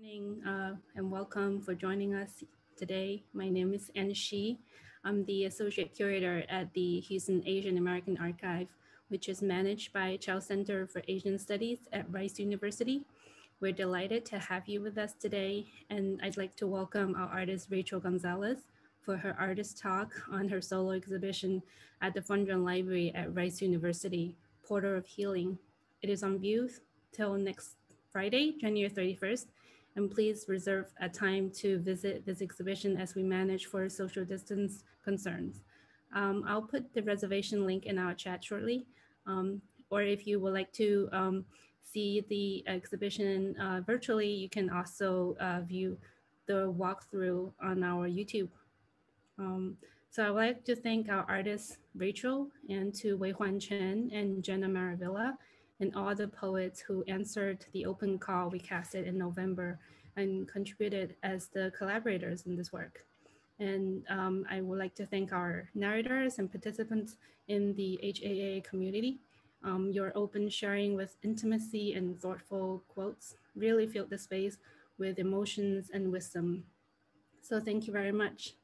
morning uh, and welcome for joining us today. My name is Ann Shi. I'm the Associate Curator at the Houston Asian American Archive, which is managed by Chao Center for Asian Studies at Rice University. We're delighted to have you with us today, and I'd like to welcome our artist Rachel Gonzales for her artist talk on her solo exhibition at the Fondren Library at Rice University, Portal of Healing. It is on view till next Friday, January 31st, and please reserve a time to visit this exhibition as we manage for social distance concerns. Um, I'll put the reservation link in our chat shortly, um, or if you would like to um, see the exhibition uh, virtually, you can also uh, view the walkthrough on our YouTube. Um, so I'd like to thank our artists, Rachel and to Wei Huan Chen and Jenna Maravilla and all the poets who answered the open call we casted in November and contributed as the collaborators in this work. And um, I would like to thank our narrators and participants in the HAA community. Um, your open sharing with intimacy and thoughtful quotes really filled the space with emotions and wisdom. So thank you very much.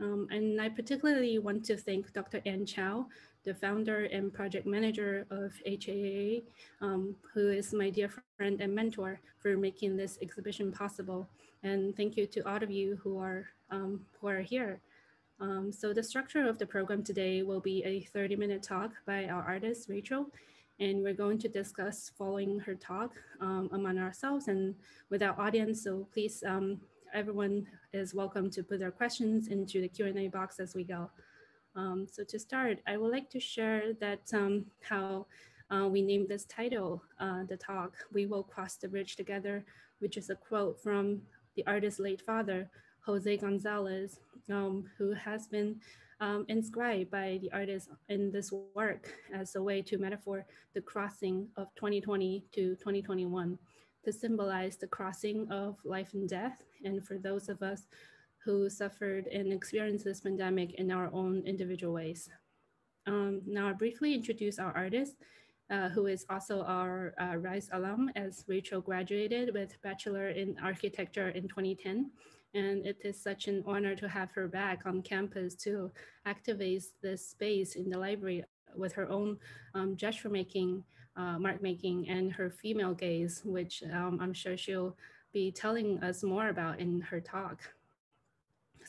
Um, and I particularly want to thank Dr. Anne Chao the founder and project manager of HAA, um, who is my dear friend and mentor for making this exhibition possible. And thank you to all of you who are, um, who are here. Um, so the structure of the program today will be a 30 minute talk by our artist, Rachel, and we're going to discuss following her talk um, among ourselves and with our audience. So please, um, everyone is welcome to put their questions into the Q&A box as we go. Um, so to start, I would like to share that um, how uh, we named this title, uh, the talk, We Will Cross the Bridge Together, which is a quote from the artist's late father, Jose Gonzales, um, who has been um, inscribed by the artist in this work as a way to metaphor the crossing of 2020 to 2021 to symbolize the crossing of life and death. And for those of us who suffered and experienced this pandemic in our own individual ways. Um, now I'll briefly introduce our artist, uh, who is also our uh, Rice alum as Rachel graduated with Bachelor in Architecture in 2010. And it is such an honor to have her back on campus to activate this space in the library with her own um, gesture making, uh, mark making, and her female gaze, which um, I'm sure she'll be telling us more about in her talk.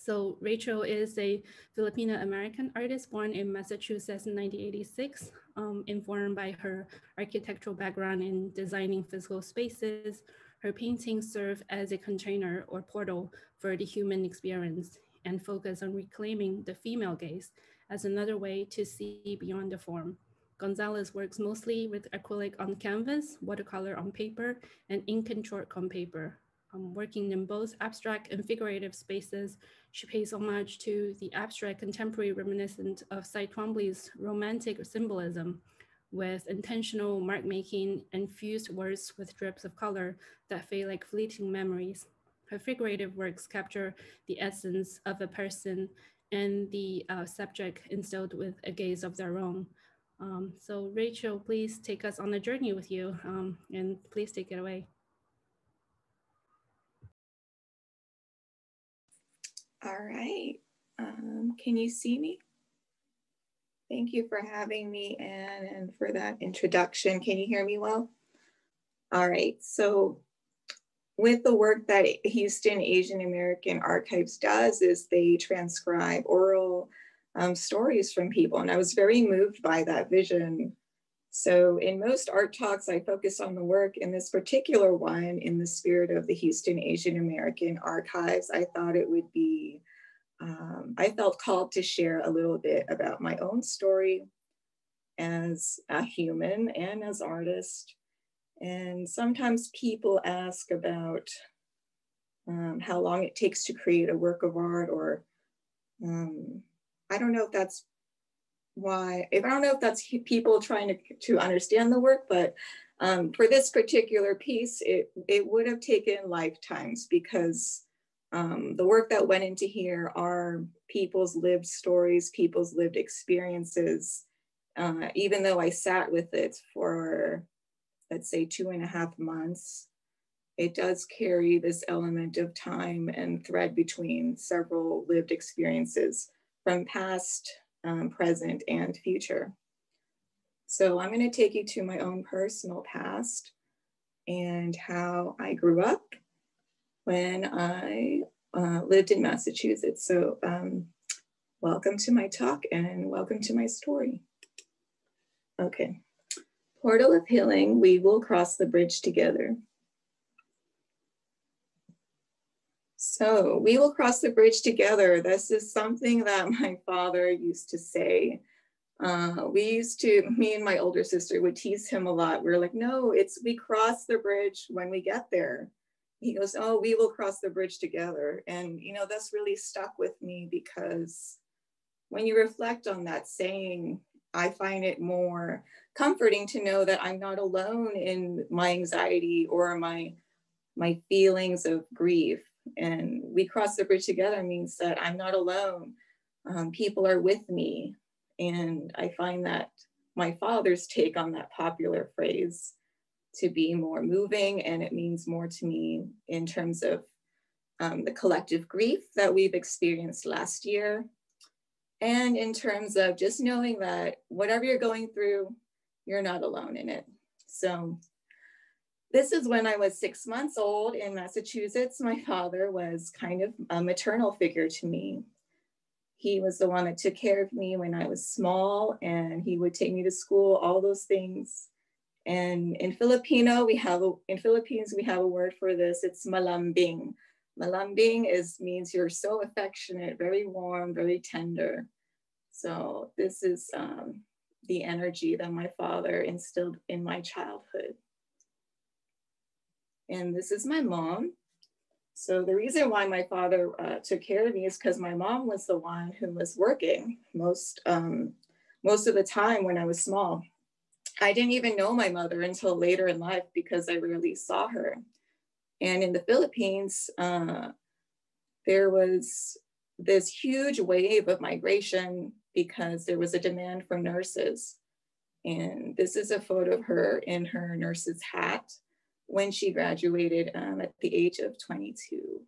So Rachel is a Filipino American artist born in Massachusetts in 1986, um, informed by her architectural background in designing physical spaces. Her paintings serve as a container or portal for the human experience and focus on reclaiming the female gaze as another way to see beyond the form. Gonzales works mostly with acrylic on canvas, watercolor on paper, and ink and chalk on paper, um, working in both abstract and figurative spaces, she pays homage to the abstract contemporary reminiscent of Cy Twombly's romantic symbolism with intentional mark making and fused words with drips of color that fade like fleeting memories. Her figurative works capture the essence of a person and the uh, subject instilled with a gaze of their own. Um, so Rachel, please take us on a journey with you um, and please take it away. All right. Um, can you see me? Thank you for having me, Ann, and for that introduction. Can you hear me well? All right. So with the work that Houston Asian American Archives does is they transcribe oral um, stories from people. And I was very moved by that vision. So in most art talks, I focus on the work. In this particular one, in the spirit of the Houston Asian American Archives, I thought it would be, um, I felt called to share a little bit about my own story as a human and as artist. And sometimes people ask about um, how long it takes to create a work of art or um, I don't know if that's why, if I don't know if that's people trying to, to understand the work, but um, for this particular piece, it, it would have taken lifetimes because um, the work that went into here are people's lived stories, people's lived experiences. Uh, even though I sat with it for, let's say, two and a half months, it does carry this element of time and thread between several lived experiences from past, um, present, and future. So I'm going to take you to my own personal past and how I grew up when I uh, lived in Massachusetts. So um, welcome to my talk and welcome to my story. Okay. Portal of Healing, we will cross the bridge together. So we will cross the bridge together. This is something that my father used to say. Uh, we used to, me and my older sister would tease him a lot. We are like, no, it's we cross the bridge when we get there. He goes, oh, we will cross the bridge together. And, you know, that's really stuck with me because when you reflect on that saying, I find it more comforting to know that I'm not alone in my anxiety or my my feelings of grief. And we cross the bridge together means that I'm not alone. Um, people are with me. And I find that my father's take on that popular phrase to be more moving, and it means more to me in terms of um, the collective grief that we've experienced last year and in terms of just knowing that whatever you're going through, you're not alone in it. So this is when I was six months old in Massachusetts. My father was kind of a maternal figure to me. He was the one that took care of me when I was small and he would take me to school, all those things. And in Filipino, we have, in Philippines, we have a word for this, it's malambing. Malambing is means you're so affectionate, very warm, very tender. So this is um, the energy that my father instilled in my childhood. And this is my mom. So the reason why my father uh, took care of me is because my mom was the one who was working most um, most of the time when I was small. I didn't even know my mother until later in life because I rarely saw her. And in the Philippines, uh, there was this huge wave of migration because there was a demand for nurses. And this is a photo of her in her nurse's hat when she graduated um, at the age of 22.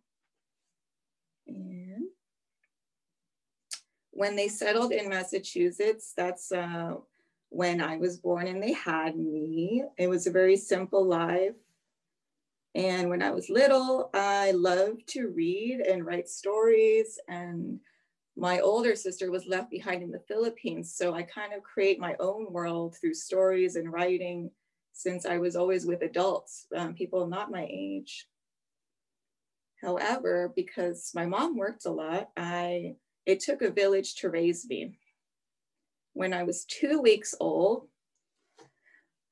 And when they settled in Massachusetts, that's uh, when I was born and they had me. It was a very simple life. And when I was little, I loved to read and write stories. And my older sister was left behind in the Philippines. So I kind of create my own world through stories and writing since I was always with adults, um, people not my age. However, because my mom worked a lot, I it took a village to raise me. When I was two weeks old,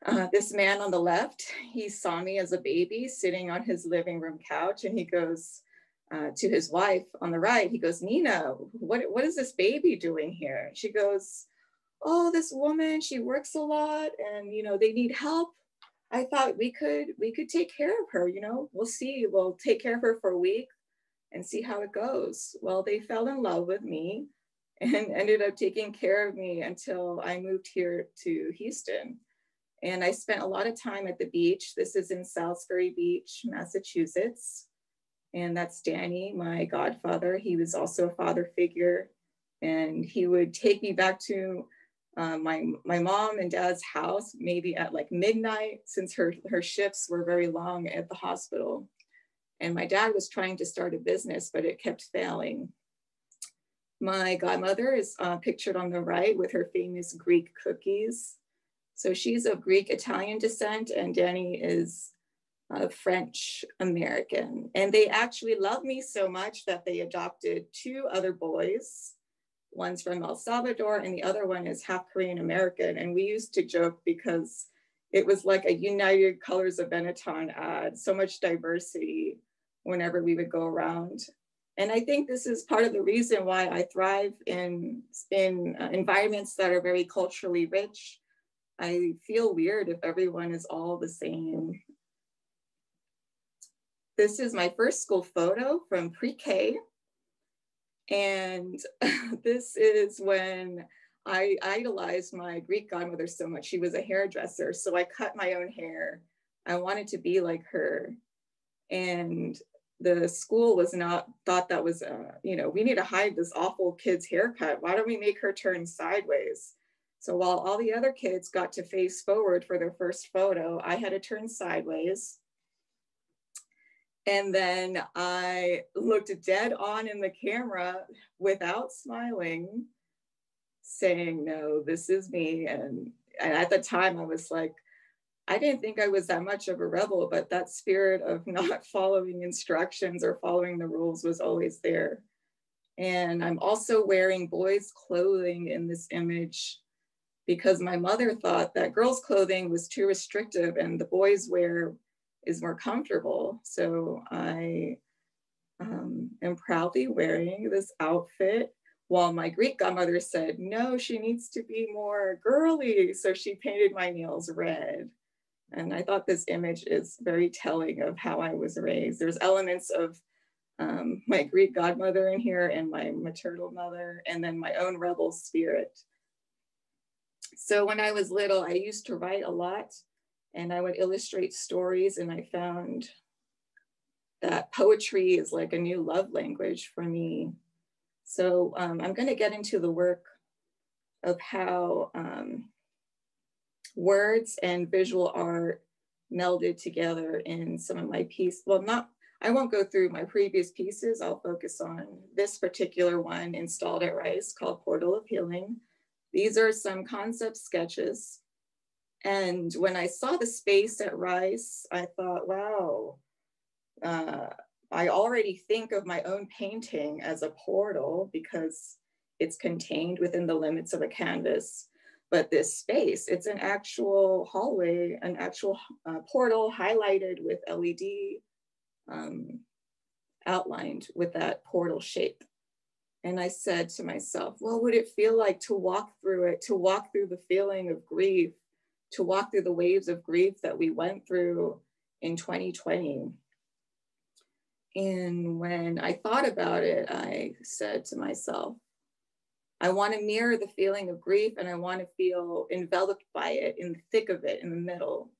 uh, this man on the left, he saw me as a baby sitting on his living room couch and he goes uh, to his wife on the right, he goes, Nina, what, what is this baby doing here? She goes, oh, this woman, she works a lot and, you know, they need help. I thought we could, we could take care of her, you know, we'll see, we'll take care of her for a week and see how it goes. Well, they fell in love with me and ended up taking care of me until I moved here to Houston. And I spent a lot of time at the beach. This is in Salisbury Beach, Massachusetts. And that's Danny, my godfather. He was also a father figure. And he would take me back to uh, my, my mom and dad's house, maybe at like midnight, since her, her shifts were very long at the hospital. And my dad was trying to start a business, but it kept failing. My godmother is uh, pictured on the right with her famous Greek cookies. So she's of Greek Italian descent, and Danny is uh, French American. And they actually loved me so much that they adopted two other boys. One's from El Salvador, and the other one is half Korean American. And we used to joke because it was like a United Colors of Benetton ad, so much diversity whenever we would go around. And I think this is part of the reason why I thrive in, in uh, environments that are very culturally rich I feel weird if everyone is all the same. This is my first school photo from pre-K. And this is when I idolized my Greek godmother so much. She was a hairdresser, so I cut my own hair. I wanted to be like her. And the school was not thought that was, you know, we need to hide this awful kid's haircut. Why don't we make her turn sideways? So while all the other kids got to face forward for their first photo, I had to turn sideways. And then I looked dead on in the camera without smiling, saying, No, this is me. And, and at the time, I was like, I didn't think I was that much of a rebel, but that spirit of not following instructions or following the rules was always there. And I'm also wearing boys' clothing in this image because my mother thought that girls' clothing was too restrictive and the boys' wear is more comfortable. So I um, am proudly wearing this outfit while my Greek godmother said, no, she needs to be more girly. So she painted my nails red. And I thought this image is very telling of how I was raised. There's elements of um, my Greek godmother in here and my maternal mother, and then my own rebel spirit. So when I was little, I used to write a lot and I would illustrate stories, and I found that poetry is like a new love language for me. So um, I'm going to get into the work of how um, words and visual art melded together in some of my pieces. Well, not, I won't go through my previous pieces. I'll focus on this particular one installed at Rice called Portal of Healing. These are some concept sketches. And when I saw the space at Rice, I thought, wow, uh, I already think of my own painting as a portal because it's contained within the limits of a canvas but this space, it's an actual hallway, an actual uh, portal highlighted with LED um, outlined with that portal shape. And I said to myself, what would it feel like to walk through it, to walk through the feeling of grief, to walk through the waves of grief that we went through in 2020? And when I thought about it, I said to myself, I want to mirror the feeling of grief and I want to feel enveloped by it in the thick of it in the middle.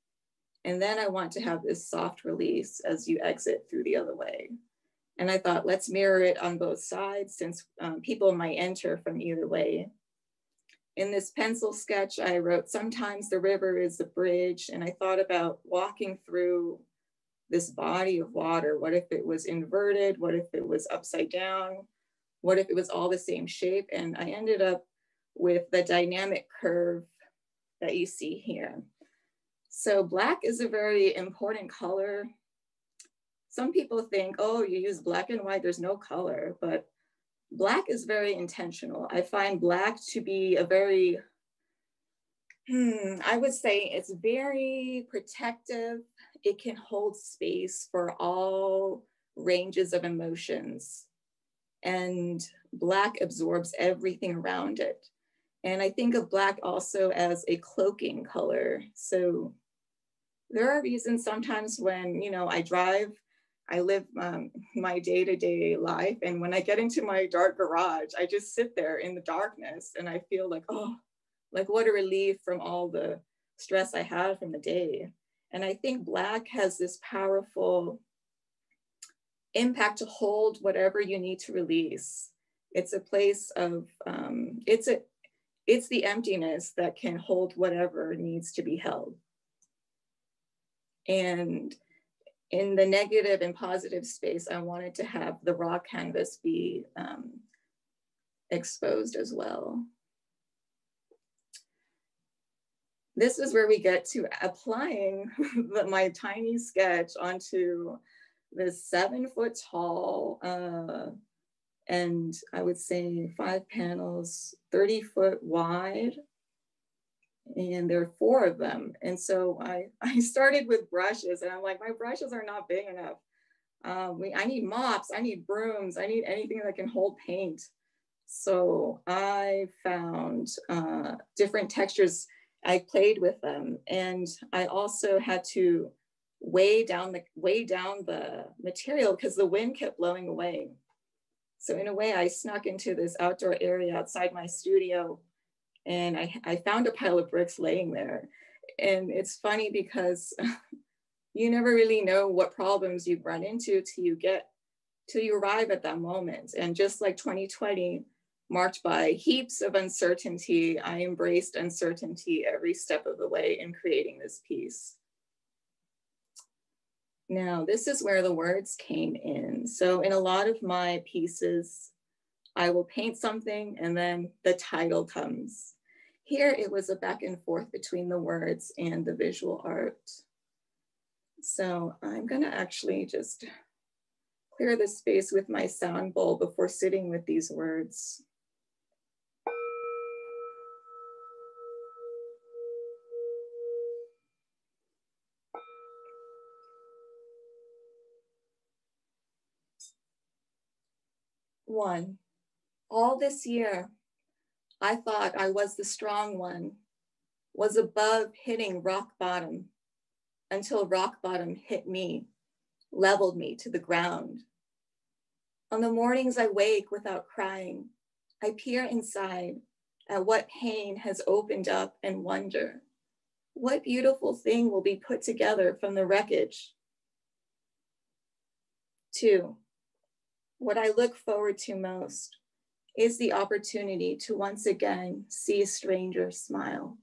And then I want to have this soft release as you exit through the other way. And I thought, let's mirror it on both sides since um, people might enter from either way. In this pencil sketch, I wrote, sometimes the river is the bridge. And I thought about walking through this body of water. What if it was inverted? What if it was upside down? What if it was all the same shape? And I ended up with the dynamic curve that you see here. So black is a very important color. Some people think, oh, you use black and white, there's no color, but black is very intentional. I find black to be a very, hmm, I would say it's very protective. It can hold space for all ranges of emotions and black absorbs everything around it. And I think of black also as a cloaking color. So there are reasons sometimes when, you know, I drive, I live um, my day-to-day life. And when I get into my dark garage, I just sit there in the darkness and I feel like, oh, like what a relief from all the stress I had from the day. And I think black has this powerful impact to hold whatever you need to release. It's a place of, um, it's a, it's the emptiness that can hold whatever needs to be held. And in the negative and positive space, I wanted to have the raw canvas be um, exposed as well. This is where we get to applying the, my tiny sketch onto this seven foot tall, uh, and I would say five panels, 30 foot wide. And there are four of them. And so I, I started with brushes and I'm like, my brushes are not big enough. Um, we, I need mops, I need brooms, I need anything that can hold paint. So I found uh, different textures. I played with them. And I also had to weigh down the way down the material because the wind kept blowing away. So in a way, I snuck into this outdoor area outside my studio and I, I found a pile of bricks laying there. And it's funny because you never really know what problems you've run into till you get till you arrive at that moment. And just like 2020, marked by heaps of uncertainty, I embraced uncertainty every step of the way in creating this piece. Now, this is where the words came in. So, in a lot of my pieces, I will paint something and then the title comes. Here, it was a back and forth between the words and the visual art. So, I'm going to actually just clear the space with my sound bowl before sitting with these words. one. All this year, I thought I was the strong one, was above hitting rock bottom until rock bottom hit me, leveled me to the ground. On the mornings I wake without crying, I peer inside at what pain has opened up and wonder what beautiful thing will be put together from the wreckage. Two, what I look forward to most is the opportunity to once again see a stranger smile.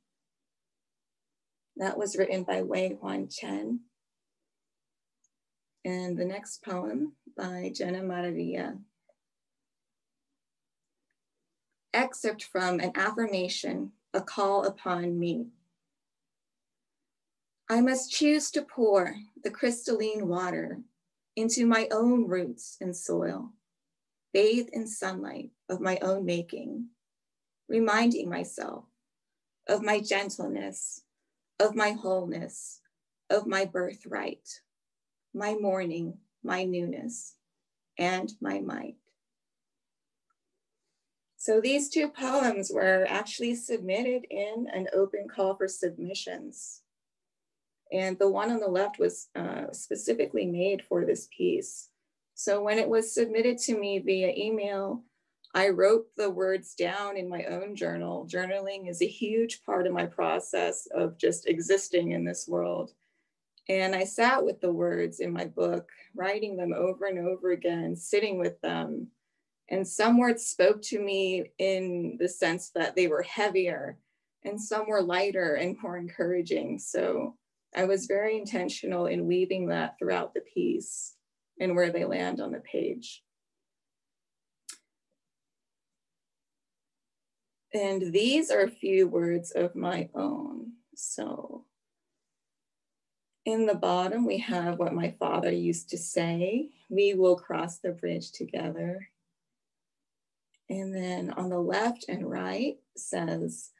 That was written by Wei Huan Chen. And the next poem by Jenna Maravilla. Excerpt from an affirmation, a call upon me. I must choose to pour the crystalline water into my own roots and soil, bathe in sunlight of my own making, reminding myself of my gentleness, of my wholeness, of my birthright, my morning, my newness, and my might. So these two poems were actually submitted in an open call for submissions and the one on the left was uh, specifically made for this piece. So when it was submitted to me via email, I wrote the words down in my own journal. Journaling is a huge part of my process of just existing in this world. And I sat with the words in my book, writing them over and over again, sitting with them. And some words spoke to me in the sense that they were heavier, and some were lighter and more encouraging. So I was very intentional in weaving that throughout the piece and where they land on the page. And these are a few words of my own. So in the bottom, we have what my father used to say, we will cross the bridge together. And then on the left and right says,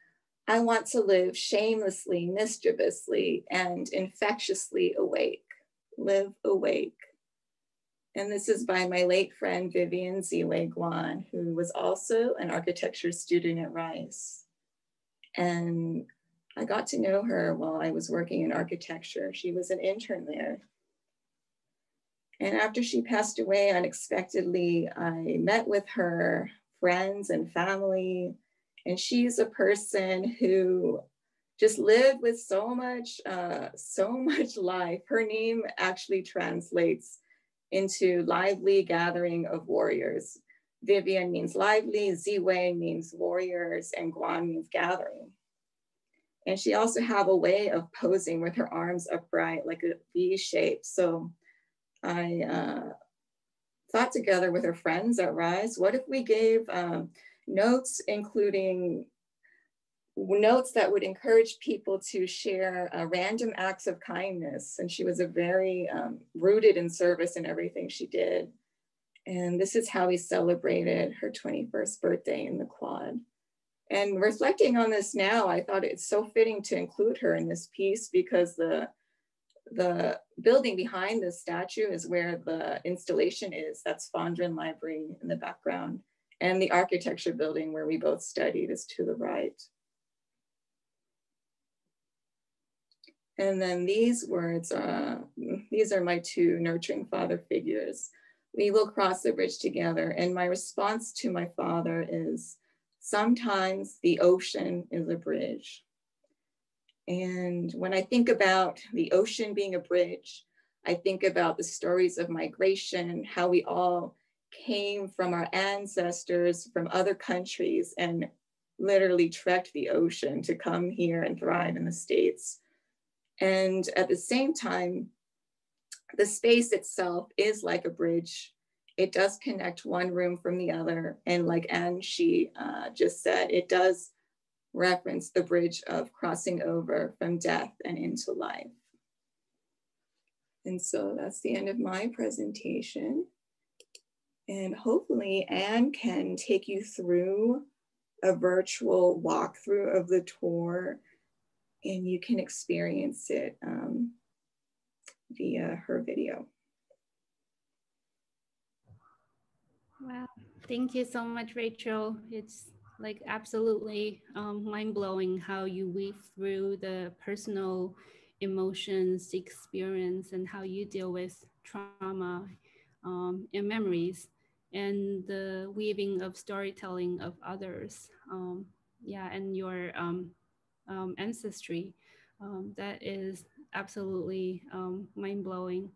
I want to live shamelessly, mischievously, and infectiously awake. Live awake. And this is by my late friend Vivian Ziwei Guan, who was also an architecture student at Rice. And I got to know her while I was working in architecture. She was an intern there. And after she passed away unexpectedly, I met with her friends and family and she's a person who just lived with so much, uh, so much life. Her name actually translates into lively gathering of warriors. Vivian means lively, Ziwei means warriors, and Guan means gathering. And she also have a way of posing with her arms upright like a V shape. So I uh, thought together with her friends at Rice, what if we gave um, notes, including notes that would encourage people to share uh, random acts of kindness. And she was a very um, rooted in service in everything she did. And this is how we celebrated her 21st birthday in the quad. And reflecting on this now, I thought it's so fitting to include her in this piece because the the building behind this statue is where the installation is. That's Fondren Library in the background and the architecture building where we both studied is to the right. And then these words, uh, these are my two nurturing father figures. We will cross the bridge together. And my response to my father is sometimes the ocean is a bridge. And when I think about the ocean being a bridge, I think about the stories of migration, how we all came from our ancestors from other countries and literally trekked the ocean to come here and thrive in the States. And at the same time, the space itself is like a bridge. It does connect one room from the other. And like Ann, she uh, just said, it does reference the bridge of crossing over from death and into life. And so that's the end of my presentation. And hopefully Ann can take you through a virtual walkthrough of the tour and you can experience it um, via her video. Wow, thank you so much, Rachel. It's like absolutely um, mind blowing how you weave through the personal emotions, experience, and how you deal with trauma um, and memories, and the weaving of storytelling of others. Um, yeah, and your um, um, ancestry. Um, that is absolutely mind blowing.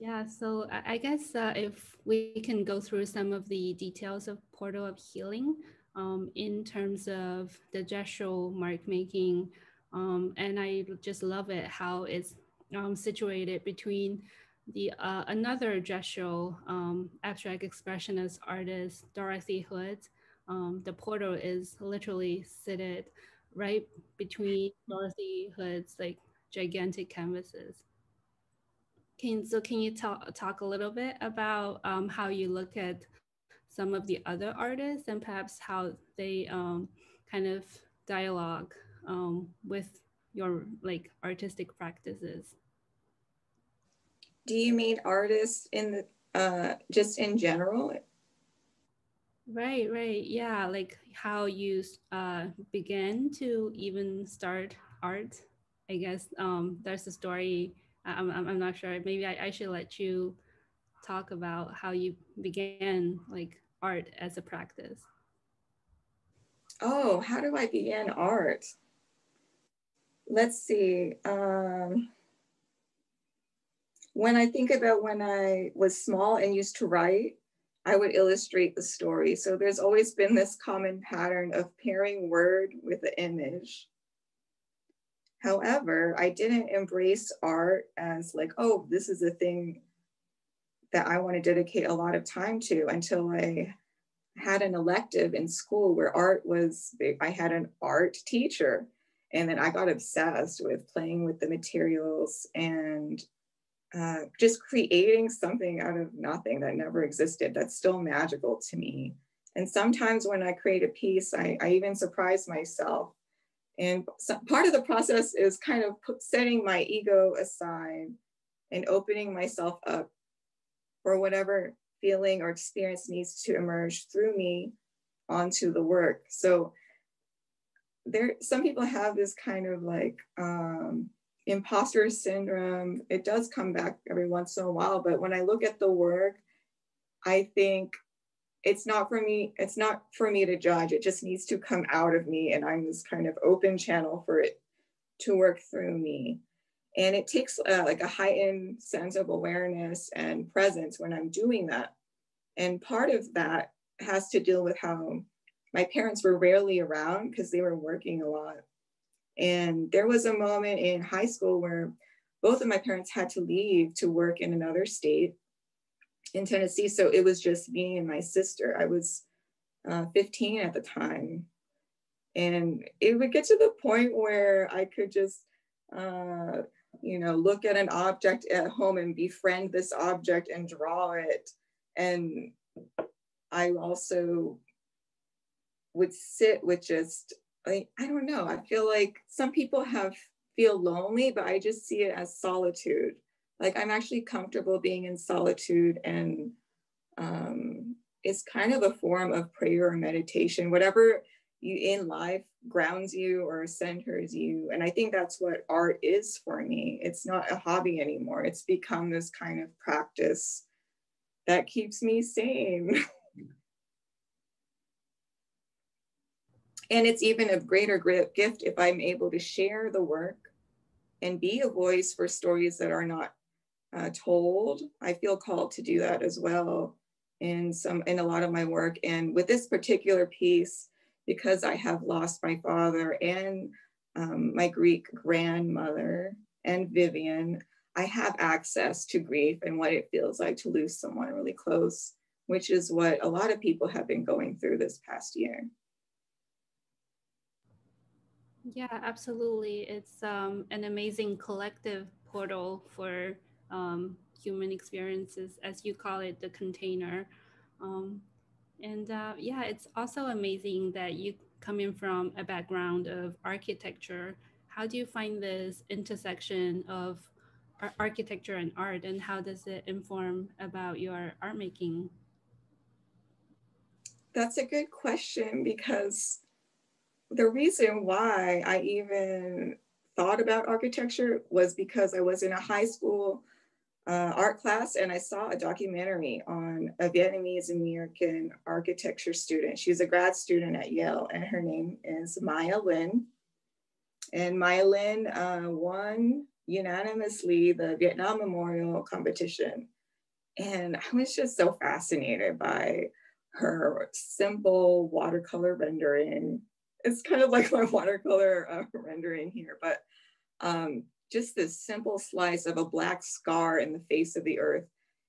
Yeah, so I guess uh, if we can go through some of the details of Portal of Healing um, in terms of the gestural mark making, um, and I just love it how it's um, situated between the uh, another gestural um, abstract expressionist artist, Dorothy Hood. Um, the portal is literally seated right between Dorothy Hood's like gigantic canvases. Can, so can you talk, talk a little bit about um, how you look at some of the other artists and perhaps how they um, kind of dialogue um, with your like artistic practices? Do you mean artists in the uh, just in general? Right, right. Yeah, like how you uh, began to even start art. I guess um, there's a story I'm, I'm not sure. Maybe I, I should let you talk about how you began like art as a practice. Oh, how do I begin art? Let's see. Um, when I think about when I was small and used to write, I would illustrate the story. So there's always been this common pattern of pairing word with the image. However, I didn't embrace art as like, oh, this is a thing that I want to dedicate a lot of time to until I had an elective in school where art was, I had an art teacher. And then I got obsessed with playing with the materials and uh, just creating something out of nothing that never existed. That's still magical to me. And sometimes when I create a piece, I, I even surprise myself and so part of the process is kind of setting my ego aside and opening myself up for whatever feeling or experience needs to emerge through me onto the work. So there, some people have this kind of like um, imposter syndrome. It does come back every once in a while, but when I look at the work, I think it's not for me it's not for me to judge it just needs to come out of me and i'm this kind of open channel for it to work through me and it takes uh, like a heightened sense of awareness and presence when i'm doing that and part of that has to deal with how my parents were rarely around because they were working a lot and there was a moment in high school where both of my parents had to leave to work in another state in Tennessee. So it was just me and my sister. I was uh, 15 at the time. And it would get to the point where I could just, uh, you know, look at an object at home and befriend this object and draw it. And I also would sit with just, I, I don't know, I feel like some people have feel lonely, but I just see it as solitude. Like i'm actually comfortable being in solitude and um, it's kind of a form of prayer or meditation. Whatever you in life grounds you or centers you. And i think that's what art is for me. It's not a hobby anymore. It's become this kind of practice that keeps me sane and it's even a greater gift if I'm able to share the work and be a voice for stories that are not uh, told. I feel called to do that as well in some in a lot of my work. And with this particular piece, because I have lost my father and um, my Greek grandmother and Vivian, I have access to grief and what it feels like to lose someone really close, which is what a lot of people have been going through this past year. Yeah, absolutely. It's um, an amazing collective portal for um, human experiences, as you call it, the container. Um, and uh, yeah, it's also amazing that you coming from a background of architecture. How do you find this intersection of architecture and art, and how does it inform about your art making? That's a good question because the reason why I even thought about architecture was because I was in a high school uh, art class and I saw a documentary on a Vietnamese American architecture student. She's a grad student at Yale and her name is Maya Lin. And Maya Lin uh, won unanimously the Vietnam Memorial competition. And I was just so fascinated by her simple watercolor rendering it's kind of like my watercolor uh, rendering here, but um, just this simple slice of a black scar in the face of the earth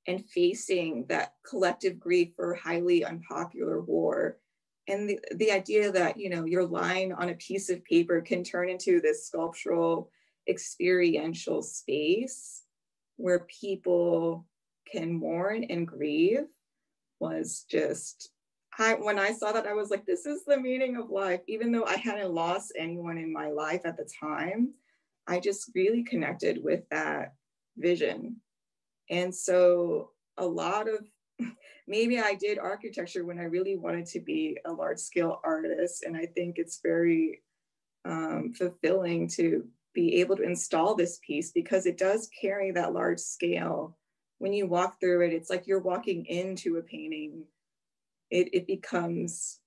and facing that collective grief for highly unpopular war. And the, the idea that, you know, your line on a piece of paper can turn into this sculptural experiential space where people can mourn and grieve was just I, when I saw that, I was like, this is the meaning of life. Even though I hadn't lost anyone in my life at the time, I just really connected with that vision. And so a lot of maybe I did architecture when I really wanted to be a large scale artist. And I think it's very um, fulfilling to be able to install this piece because it does carry that large scale. When you walk through it, it's like you're walking into a painting it, it becomes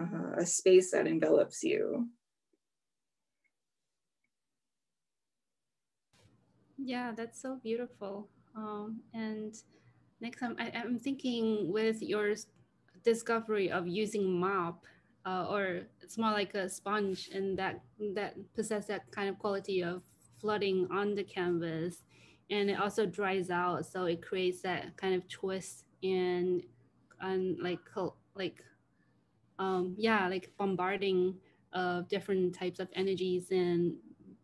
uh, a space that envelops you. Yeah, that's so beautiful. Um, and next time, I, am thinking with your discovery of using mop, uh, or it's more like a sponge, and that that possess that kind of quality of flooding on the canvas, and it also dries out, so it creates that kind of twist and and like like um yeah like bombarding of different types of energies and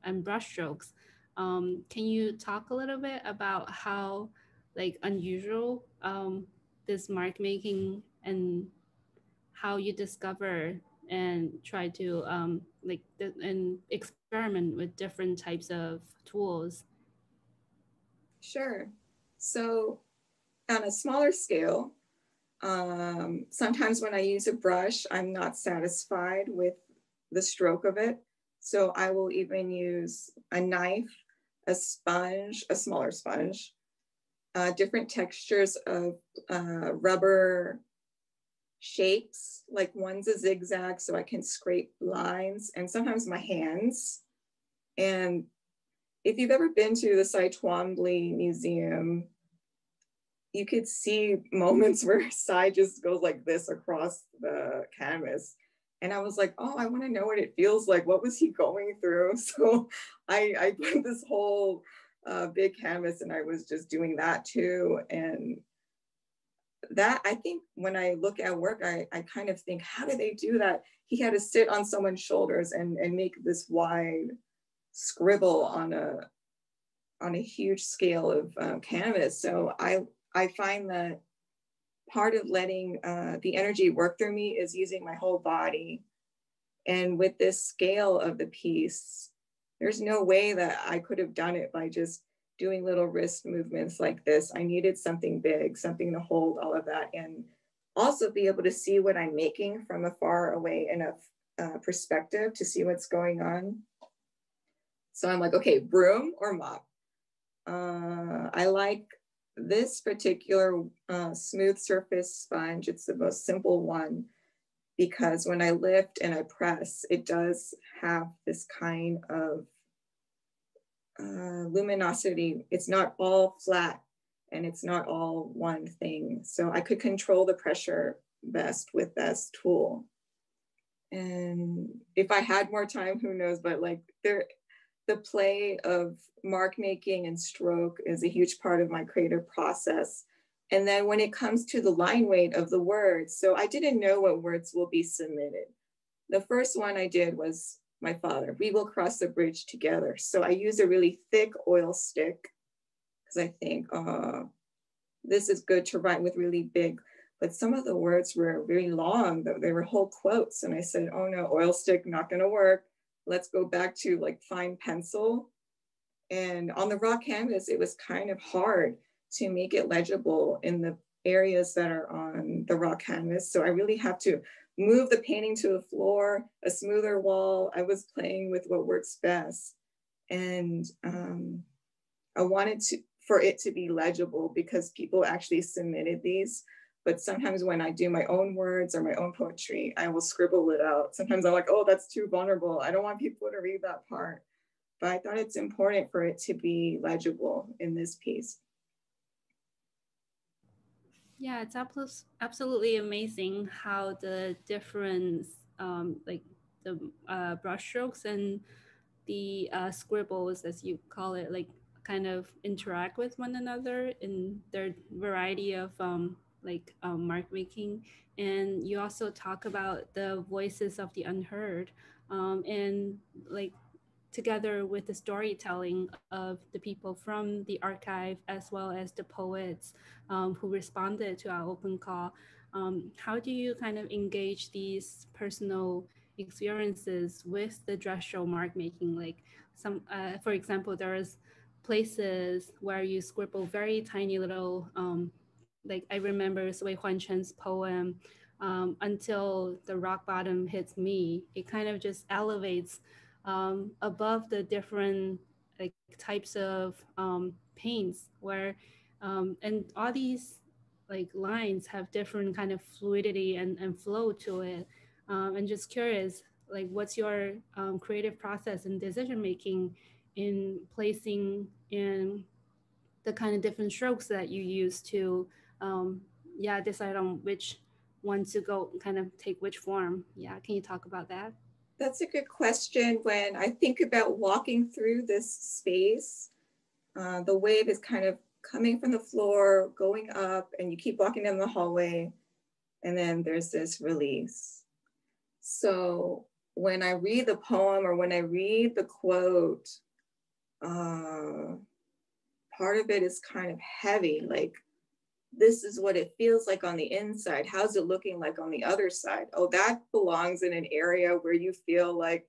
and brushstrokes. Um can you talk a little bit about how like unusual um this mark making and how you discover and try to um like and experiment with different types of tools? Sure. So on a smaller scale um, sometimes when I use a brush, I'm not satisfied with the stroke of it. So I will even use a knife, a sponge, a smaller sponge, uh, different textures of uh, rubber shapes, like one's a zigzag so I can scrape lines and sometimes my hands. And if you've ever been to the Cy Twombly Museum, you could see moments where Cy just goes like this across the canvas. And I was like, oh, I want to know what it feels like. What was he going through? So I, I put this whole uh, big canvas and I was just doing that too. And that, I think when I look at work, I, I kind of think, how do they do that? He had to sit on someone's shoulders and, and make this wide scribble on a on a huge scale of um, canvas. So I I find that part of letting uh, the energy work through me is using my whole body. And with this scale of the piece, there's no way that I could have done it by just doing little wrist movements like this. I needed something big, something to hold all of that and also be able to see what I'm making from a far away enough uh, perspective to see what's going on. So I'm like, okay, broom or mop? Uh, I like this particular uh, smooth surface sponge, it's the most simple one because when I lift and I press, it does have this kind of uh, luminosity. It's not all flat and it's not all one thing. So I could control the pressure best with this tool. And if I had more time, who knows, but like there, the play of mark making and stroke is a huge part of my creative process. And then when it comes to the line weight of the words, so I didn't know what words will be submitted. The first one I did was my father, we will cross the bridge together. So I use a really thick oil stick because I think, uh, this is good to write with really big, but some of the words were very long, they were whole quotes. And I said, oh no, oil stick, not gonna work. Let's go back to like fine pencil. And on the raw canvas, it was kind of hard to make it legible in the areas that are on the raw canvas. So I really have to move the painting to the floor, a smoother wall. I was playing with what works best. And um, I wanted to for it to be legible because people actually submitted these. But sometimes when I do my own words or my own poetry, I will scribble it out. Sometimes I'm like, oh, that's too vulnerable. I don't want people to read that part. But I thought it's important for it to be legible in this piece. Yeah, it's absolutely amazing how the different, um, like the uh, brushstrokes and the uh, scribbles, as you call it, like kind of interact with one another in their variety of um, like um, mark making. And you also talk about the voices of the unheard um, and like together with the storytelling of the people from the archive as well as the poets um, who responded to our open call. Um, how do you kind of engage these personal experiences with the gestural mark making? Like some, uh, for example, there's places where you scribble very tiny little, um, like I remember Sui Huanchen's poem, um, until the rock bottom hits me, it kind of just elevates um, above the different like types of um, paints where um, and all these like lines have different kind of fluidity and, and flow to it. Um, and just curious like what's your um, creative process and decision making in placing in the kind of different strokes that you use to um, yeah decide on which one to go kind of take which form yeah can you talk about that that's a good question. When I think about walking through this space, uh, the wave is kind of coming from the floor, going up, and you keep walking down the hallway, and then there's this release. So when I read the poem or when I read the quote, uh, part of it is kind of heavy, like this is what it feels like on the inside. How's it looking like on the other side? Oh, that belongs in an area where you feel like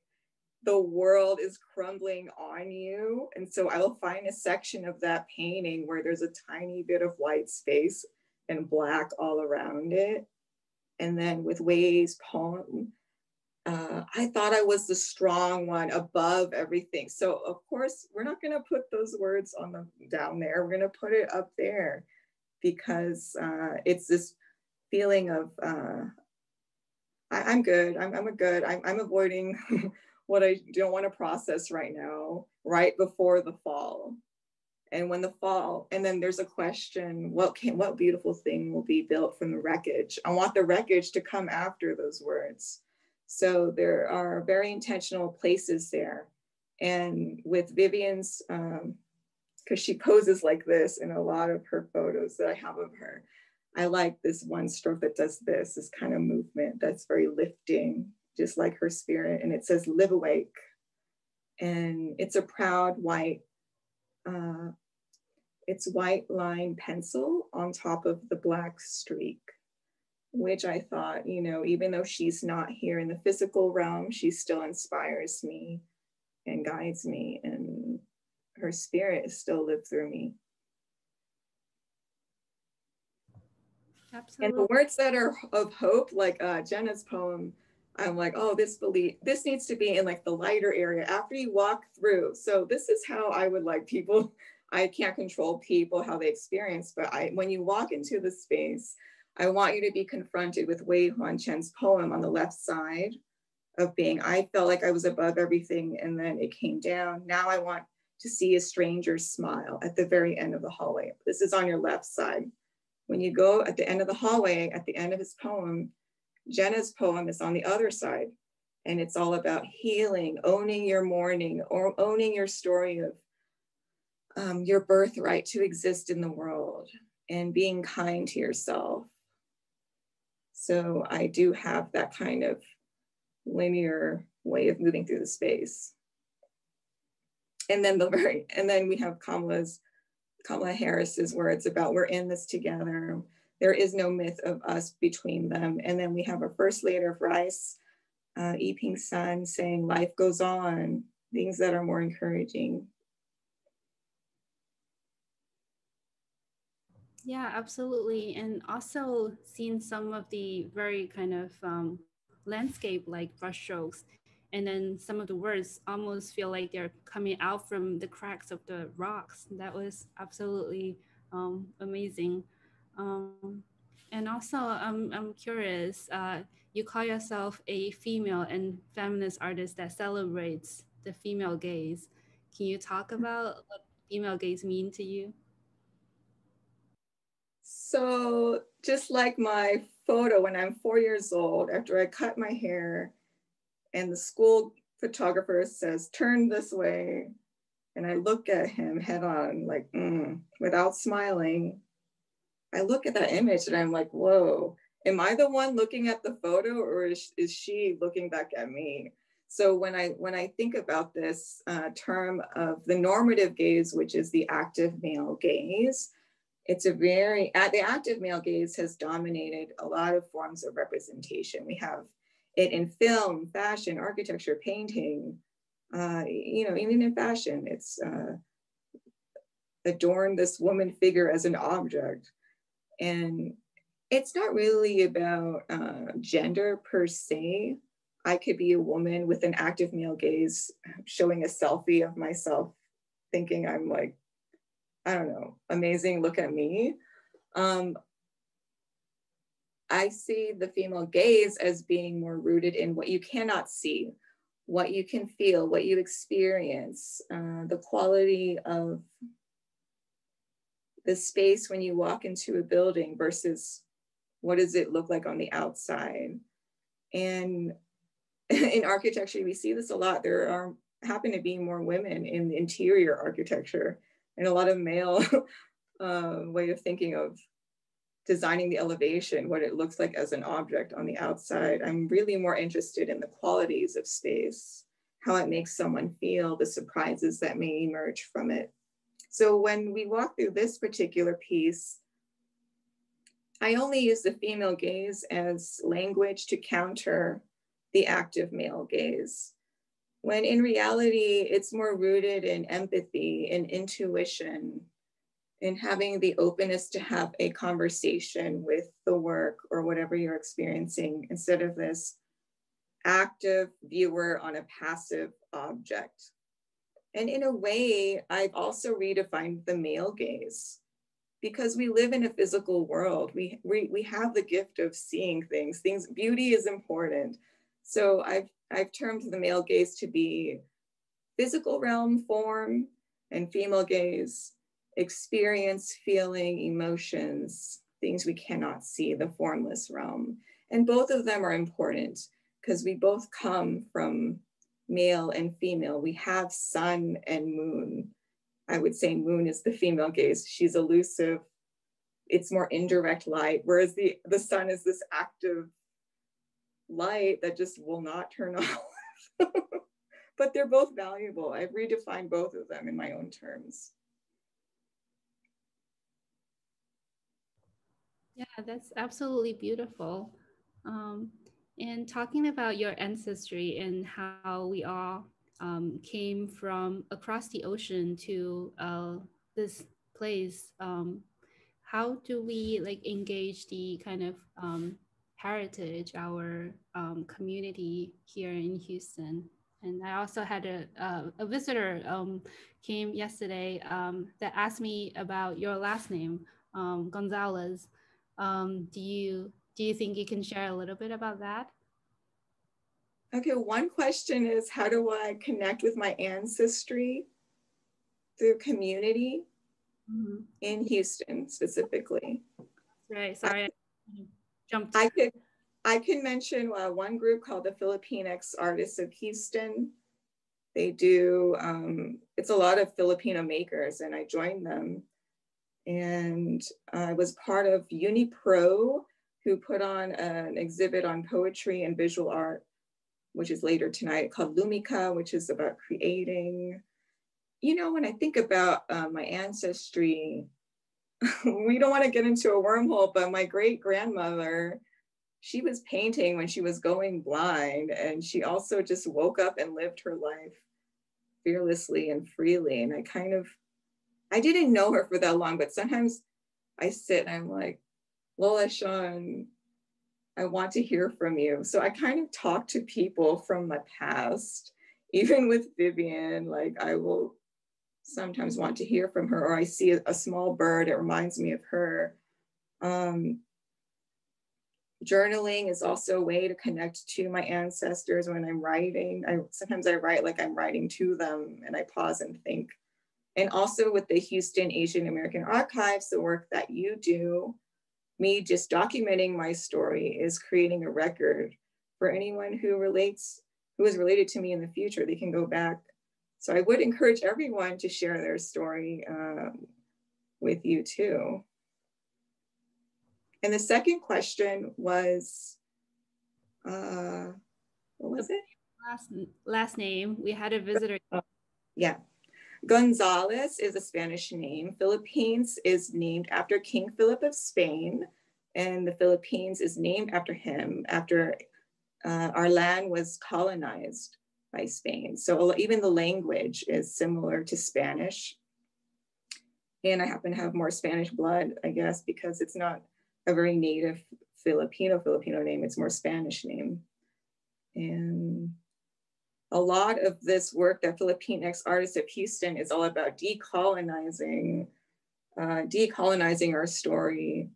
the world is crumbling on you. And so I will find a section of that painting where there's a tiny bit of white space and black all around it. And then with Wei's poem, uh, I thought I was the strong one above everything. So of course, we're not going to put those words on the down there. We're going to put it up there because uh, it's this feeling of uh, I, am good. I'm, I'm a good. I'm, I'm avoiding what I don't want to process right now, right before the fall. And when the fall, and then there's a question: what can, what beautiful thing will be built from the wreckage? I want the wreckage to come after those words. So there are very intentional places there. And with Vivian's um, because she poses like this in a lot of her photos that I have of her. I like this one stroke that does this, this kind of movement that's very lifting, just like her spirit. And it says, live awake. And it's a proud white, uh, it's white line pencil on top of the black streak, which I thought, you know, even though she's not here in the physical realm, she still inspires me and guides me. And her spirit still live through me. Absolutely. And the words that are of hope, like uh, Jenna's poem, I'm like, oh, this belief, this needs to be in like the lighter area after you walk through. So this is how I would like people. I can't control people how they experience, but I when you walk into the space, I want you to be confronted with Wei Huan Chen's poem on the left side of being, I felt like I was above everything and then it came down. Now I want to see a stranger smile at the very end of the hallway. This is on your left side. When you go at the end of the hallway, at the end of his poem, Jenna's poem is on the other side. And it's all about healing, owning your mourning, or owning your story of um, your birthright to exist in the world and being kind to yourself. So I do have that kind of linear way of moving through the space. And then the very, and then we have Kamala's, Kamala Harris's words about we're in this together. There is no myth of us between them. And then we have our first leader of rice, uh, Yiping Sun saying life goes on, things that are more encouraging. Yeah, absolutely. And also seeing some of the very kind of um, landscape like brushstrokes. And then some of the words almost feel like they're coming out from the cracks of the rocks. That was absolutely um, amazing. Um, and also, I'm, I'm curious, uh, you call yourself a female and feminist artist that celebrates the female gaze. Can you talk about what female gaze mean to you? So just like my photo when I'm four years old, after I cut my hair and the school photographer says, turn this way. And I look at him head on, like, mm, without smiling. I look at that image and I'm like, whoa, am I the one looking at the photo or is, is she looking back at me? So when I when I think about this uh, term of the normative gaze, which is the active male gaze, it's a very, the active male gaze has dominated a lot of forms of representation. We have it in film, fashion, architecture, painting, uh, you know, even in fashion, it's uh, adorn this woman figure as an object. And it's not really about uh, gender per se. I could be a woman with an active male gaze showing a selfie of myself thinking I'm like I don't know, amazing, look at me. Um, I see the female gaze as being more rooted in what you cannot see, what you can feel, what you experience, uh, the quality of the space when you walk into a building versus what does it look like on the outside. And in architecture, we see this a lot. There are happen to be more women in interior architecture and a lot of male uh, way of thinking of designing the elevation, what it looks like as an object on the outside. I'm really more interested in the qualities of space, how it makes someone feel, the surprises that may emerge from it. So when we walk through this particular piece, I only use the female gaze as language to counter the active male gaze when in reality, it's more rooted in empathy in intuition and having the openness to have a conversation with the work or whatever you're experiencing instead of this active viewer on a passive object. And in a way, I've also redefined the male gaze because we live in a physical world. We, we, we have the gift of seeing things. Things, beauty is important. So I've I've termed the male gaze to be physical realm form and female gaze experience, feeling, emotions, things we cannot see, the formless realm. And both of them are important because we both come from male and female. We have sun and moon. I would say moon is the female gaze. She's elusive. It's more indirect light, whereas the, the sun is this active light that just will not turn off. but they're both valuable. I've redefined both of them in my own terms. Yeah, that's absolutely beautiful. Um, and talking about your ancestry and how we all um, came from across the ocean to uh, this place, um, how do we like engage the kind of um, heritage, our um, community here in Houston. And I also had a, a visitor um, came yesterday that asked me about your last name, Gonzales. Um, do you do you think you can share a little bit about that? Okay, one question is how do I connect with my ancestry through community mm-hmm. in Houston specifically? Right. Sorry, I, I jumped. I could I can mention uh, one group called the Filipinx Artists of Houston. They do, um, it's a lot of Filipino makers, and I joined them. And I was part of UniPro, who put on an exhibit on poetry and visual art, which is later tonight, called Lumikha, which is about creating. You know, when I think about uh, my ancestry, we don't want to get into a wormhole, but my great grandmother she was painting when she was going blind and she also just woke up and lived her life fearlessly and freely and i kind of i didn't know her for that long but sometimes i sit and i'm like lola sean i want to hear from you. So i kind of talk to people from my past even with vivian like i will sometimes want to hear from her or i see a, a small bird it reminds me of her. Um, journaling is also a way to connect to my ancestors when i'm writing. I sometimes i write like i'm writing to them and i pause and think and also with the houston asian american archives the work that you do me just documenting my story is creating a record for anyone who relates who is related to me in the future they can go back so i would encourage everyone to share their story um, with you too and the second question was, uh, what was it? Last, last name. We had a visitor. Oh, yeah. Gonzales is a Spanish name. Philippines is named after King Philip of Spain, and the Philippines is named after him, after uh, our land was colonized by Spain. So even the language is similar to Spanish. And I happen to have more Spanish blood, I guess, because it's not a very native Filipino Filipino name. It's more Spanish name. And a lot of this work that Filipinx Artists of Houston is all about decolonizing, uh, decolonizing our story.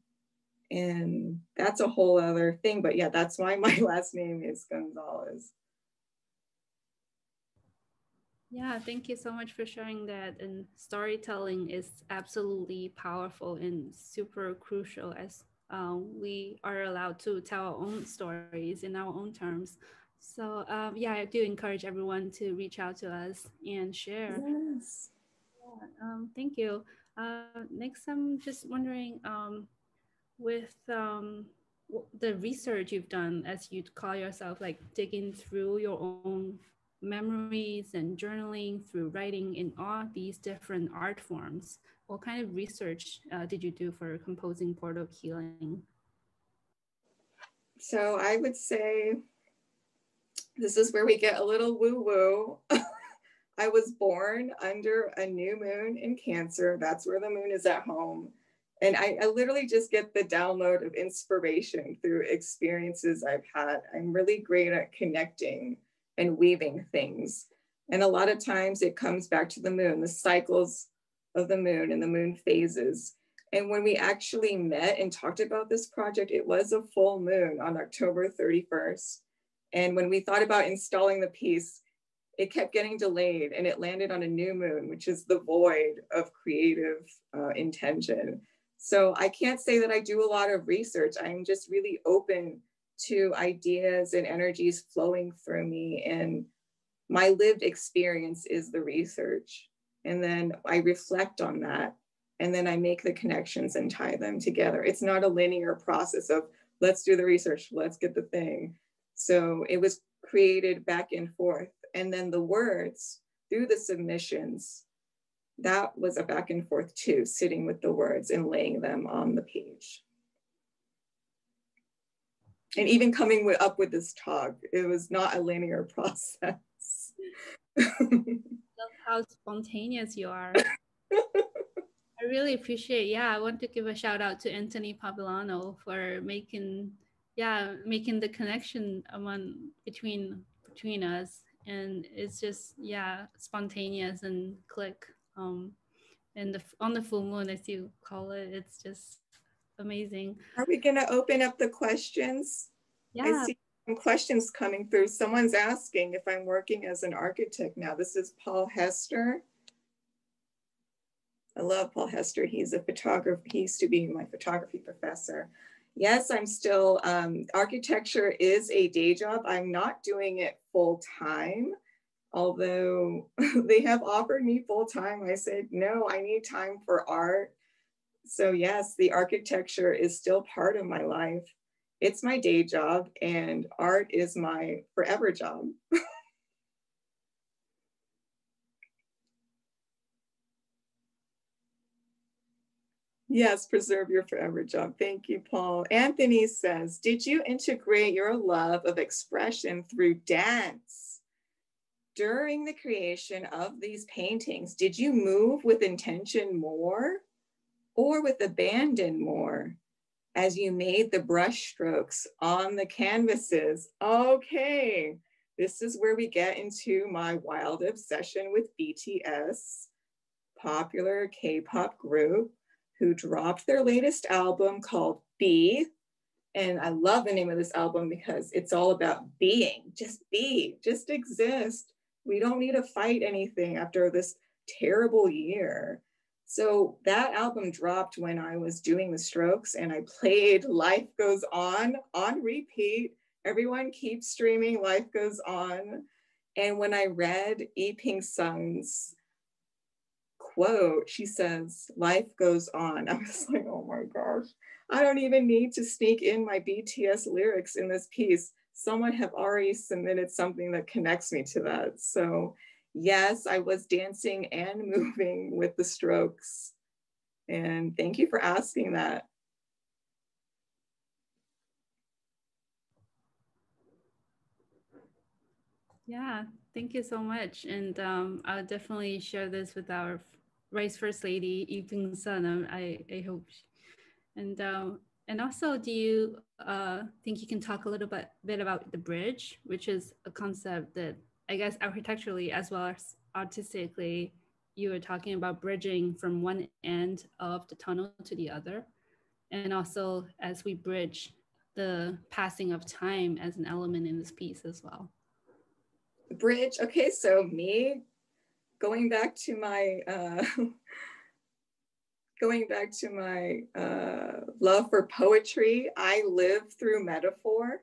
And that's a whole other thing. But yeah, that's why my last name is Gonzales. Yeah, thank you so much for sharing that. And storytelling is absolutely powerful and super crucial as um, we are allowed to tell our own stories in our own terms. So um, yeah, I do encourage everyone to reach out to us and share. Yes. Yeah, um, thank you. Uh, next, I'm just wondering um, with um, the research you've done, as you call yourself, like digging through your own memories and journaling through writing in all these different art forms. What kind of research uh, did you do for composing Portal of Healing? So I would say this is where we get a little woo woo. I was born under a new moon in Cancer. That's where the moon is at home. And I, I, literally just get the download of inspiration through experiences I've had. I'm really great at connecting and weaving things. And a lot of times it comes back to the moon, the cycles of the moon and the moon phases. And when we actually met and talked about this project, it was a full moon on October 31st. And when we thought about installing the piece, it kept getting delayed and it landed on a new moon, which is the void of creative uh, intention. So I can't say that I do a lot of research. I'm just really open to ideas and energies flowing through me. And my lived experience is the research. And then I reflect on that. And then I make the connections and tie them together. It's not a linear process of let's do the research, let's get the thing. So it was created back and forth. And then the words through the submissions, that was a back and forth too, sitting with the words and laying them on the page and even coming with, up with this talk, it was not a linear process. Love how spontaneous you are. I really appreciate. Yeah, I want to give a shout out to Anthony Papilano for making, yeah, making the connection among between between us, and it's just yeah, spontaneous and click. Um, and the on the full moon, as you call it, it's just amazing. Are we going to open up the questions? Yeah. I see some questions coming through. Someone's asking if I'm working as an architect now. This is Paul Hester. I love Paul Hester. He's a photographer. He used to be my photography professor. Yes, I'm still, um, architecture is a day job. I'm not doing it full time, although they have offered me full time. I said, no, I need time for art. So, yes, the architecture is still part of my life. It's my day job, and art is my forever job. Yes, preserve your forever job. Thank you, Paul. Anthony says, Did you integrate your love of expression through dance? During the creation of these paintings, did you move with intention more or with abandon more as you made the brush strokes on the canvases? Okay, this is where we get into my wild obsession with BTS, popular K pop group who dropped their latest album called Be. And I love the name of this album because it's all about being, just be, just exist. We don't need to fight anything after this terrible year. So that album dropped when I was doing the strokes and I played Life Goes On on repeat. Everyone keeps streaming Life Goes On. And when I read E Ping Sung's quote, she says, Life goes on. I was like, oh my gosh, I don't even need to sneak in my BTS lyrics in this piece. Someone have already submitted something that connects me to that. So, yes, I was dancing and moving with the strokes. And thank you for asking that. Yeah, thank you so much. And um, I'll definitely share this with our Vice First Lady Yu Ping Sun. I, I hope. And um, and also, do you uh, think you can talk a little bit, bit about the bridge, which is a concept that I guess architecturally as well as artistically, you were talking about bridging from one end of the tunnel to the other. And also as we bridge the passing of time as an element in this piece as well. The bridge, okay, so me going back to my uh, going back to my uh, love for poetry, I live through metaphor.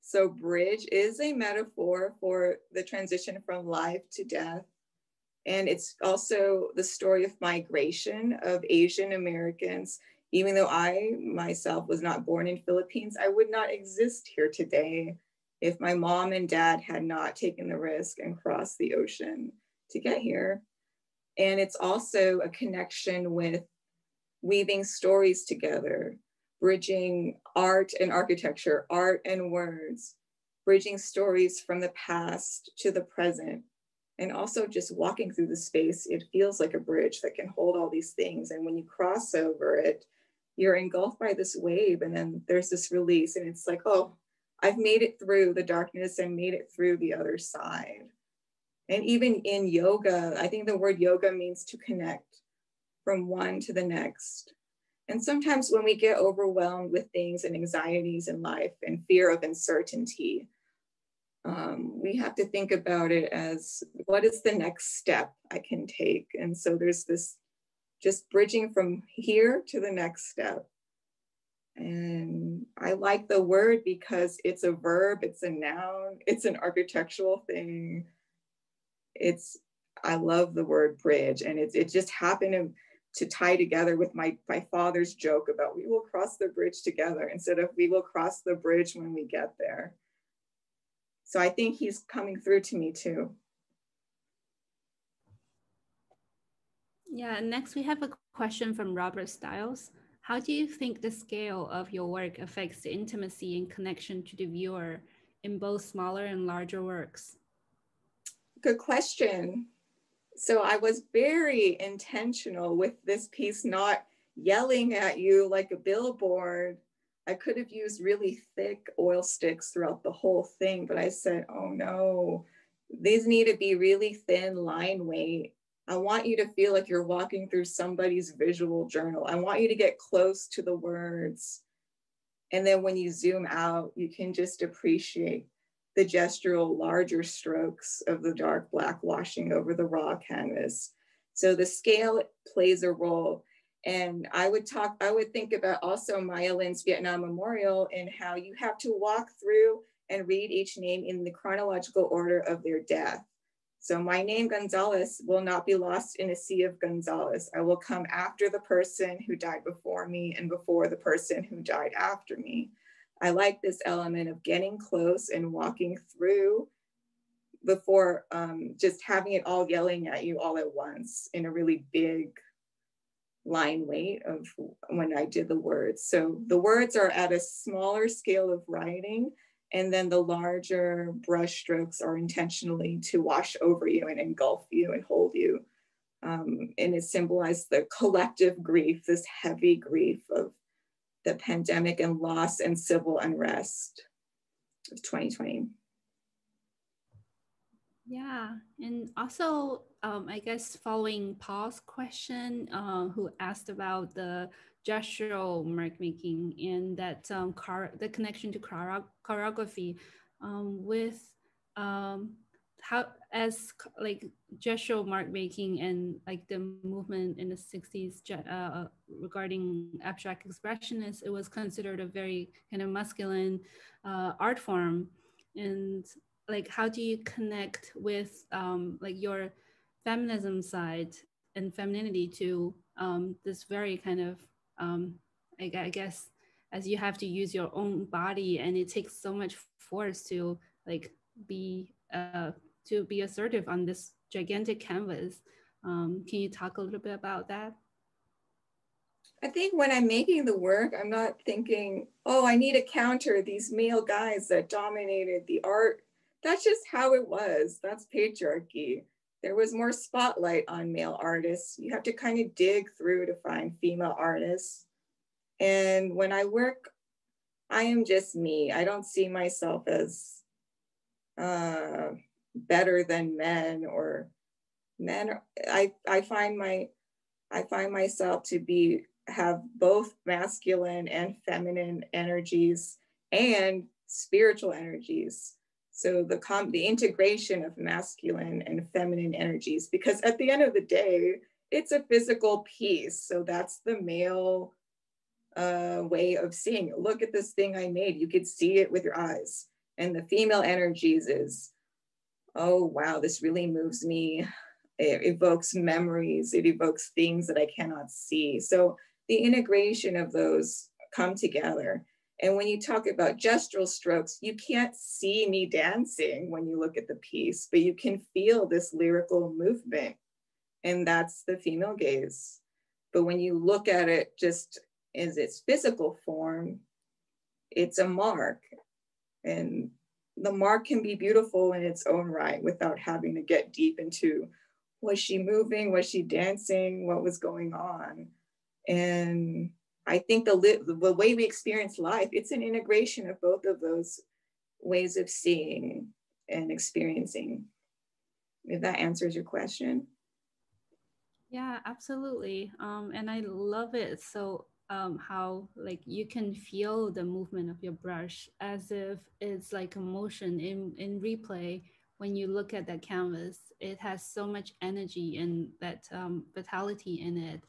So bridge is a metaphor for the transition from life to death. And it's also the story of migration of Asian Americans. Even though I myself was not born in Philippines, I would not exist here today if my mom and dad had not taken the risk and crossed the ocean to get here. And it's also a connection with weaving stories together, bridging art and architecture, art and words, bridging stories from the past to the present. And also just walking through the space, it feels like a bridge that can hold all these things. And when you cross over it, you're engulfed by this wave, and then there's this release, and it's like, oh, I've made it through the darkness and made it through the other side. And even in yoga, I think the word yoga means to connect from one to the next. And sometimes when we get overwhelmed with things and anxieties in life and fear of uncertainty, um, we have to think about it as what is the next step I can take? And so there's this just bridging from here to the next step. And I like the word because it's a verb, it's a noun, it's an architectural thing it's I love the word bridge, and it's it just happened to, to tie together with my my father's joke about we will cross the bridge together instead of we will cross the bridge when we get there. So I think he's coming through to me too. Yeah, next we have a question from Robert Stiles. How do you think the scale of your work affects the intimacy and connection to the viewer in both smaller and larger works? Good question. So I was very intentional with this piece, not yelling at you like a billboard. I could have used really thick oil sticks throughout the whole thing, but I said, oh no, these need to be really thin line weight I want you to feel like you're walking through somebody's visual journal. I want you to get close to the words. And then when you zoom out, you can just appreciate the gestural larger strokes of the dark black washing over the raw canvas. So the scale plays a role. And I would talk, I would think about also Maya Lin's Vietnam Memorial and how you have to walk through and read each name in the chronological order of their death. So my name Gonzales will not be lost in a sea of Gonzalez. I will come after the person who died before me and before the person who died after me. I like this element of getting close and walking through before um, just having it all yelling at you all at once in a really big line weight of when I did the words. So the words are at a smaller scale of writing and then the larger brush strokes are intentionally to wash over you and engulf you and hold you. Um, and it symbolized the collective grief, this heavy grief of the pandemic and loss and civil unrest of 2020. Yeah, and also, um, I guess following Paul's question, uh, who asked about the gestural mark making and that um, car, the connection to choreography um, with um, how as like gestural mark making and like the movement in the 60s uh, regarding abstract expressionists it was considered a very kind of masculine uh, art form. And like how do you connect with um, like your feminism side and femininity to um, this very kind of um, I, I guess as you have to use your own body and it takes so much force to like be uh, to be assertive on this gigantic canvas um, can you talk a little bit about that I think when I'm making the work, I'm not thinking, oh, I need to counter these male guys that dominated the art. That's just how it was. That's patriarchy. There was more spotlight on male artists. You have to kind of dig through to find female artists. And when I work, I am just me. I don't see myself as uh, better than men or men. I, I find my I find myself to be have both masculine and feminine energies and spiritual energies. So the com- the integration of masculine and feminine energies, because at the end of the day, it's a physical piece. So that's the male uh, way of seeing it. Look at this thing I made. You could see it with your eyes. And the female energies is, oh wow, this really moves me. It evokes memories. It evokes things that I cannot see. So the integration of those come together. And when you talk about gestural strokes, you can't see me dancing when you look at the piece, but you can feel this lyrical movement. And that's the female gaze. But when you look at it just as its physical form, it's a mark. And the mark can be beautiful in its own right without having to get deep into was she moving? Was she dancing? What was going on? And I think the, li- the way we experience life, it's an integration of both of those ways of seeing and experiencing. If that answers your question. Yeah, absolutely. Um, and I love it. So um, how like you can feel the movement of your brush as if it's like a motion in, in replay when you look at that canvas. It has so much energy and that um, vitality in it.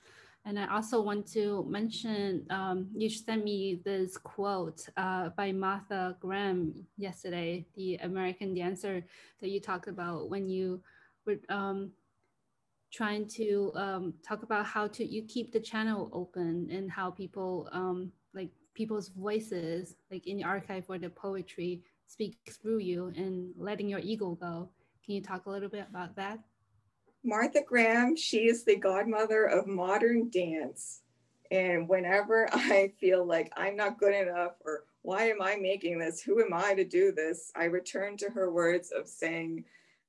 And I also want to mention, um, you sent me this quote uh, by Martha Graham yesterday, the American dancer that you talked about when you were um, trying to um, talk about how to you keep the channel open and how people um, like people's voices, like in the archive or the poetry, speak through you and letting your ego go. Can you talk a little bit about that? Martha Graham, she is the godmother of modern dance. And whenever I feel like I'm not good enough or why am I making this? Who am I to do this? I return to her words of saying,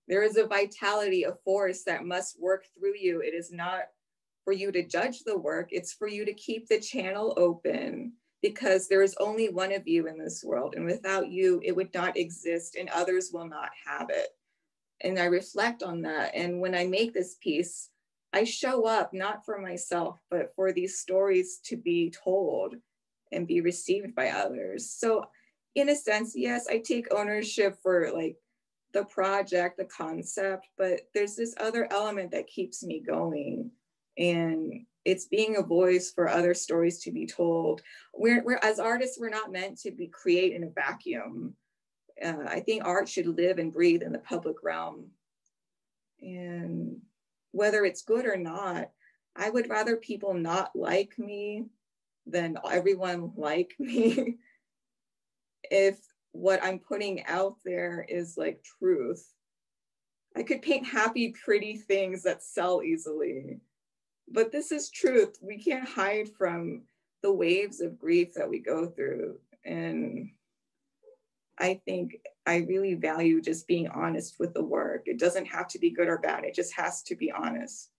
there is a vitality, a force that must work through you. It is not for you to judge the work, it's for you to keep the channel open because there is only one of you in this world. And without you, it would not exist and others will not have it and I reflect on that. And when I make this piece, I show up not for myself, but for these stories to be told and be received by others. So, in a sense, yes, I take ownership for like the project, the concept, but there's this other element that keeps me going. And it's being a voice for other stories to be told. We're, we're as artists, we're not meant to be create in a vacuum. Uh, I think art should live and breathe in the public realm. And whether it's good or not, I would rather people not like me than everyone like me. if what I'm putting out there is like truth. I could paint happy, pretty things that sell easily. But this is truth. We can't hide from the waves of grief that we go through. And I think I really value just being honest with the work. It doesn't have to be good or bad, it just has to be honest.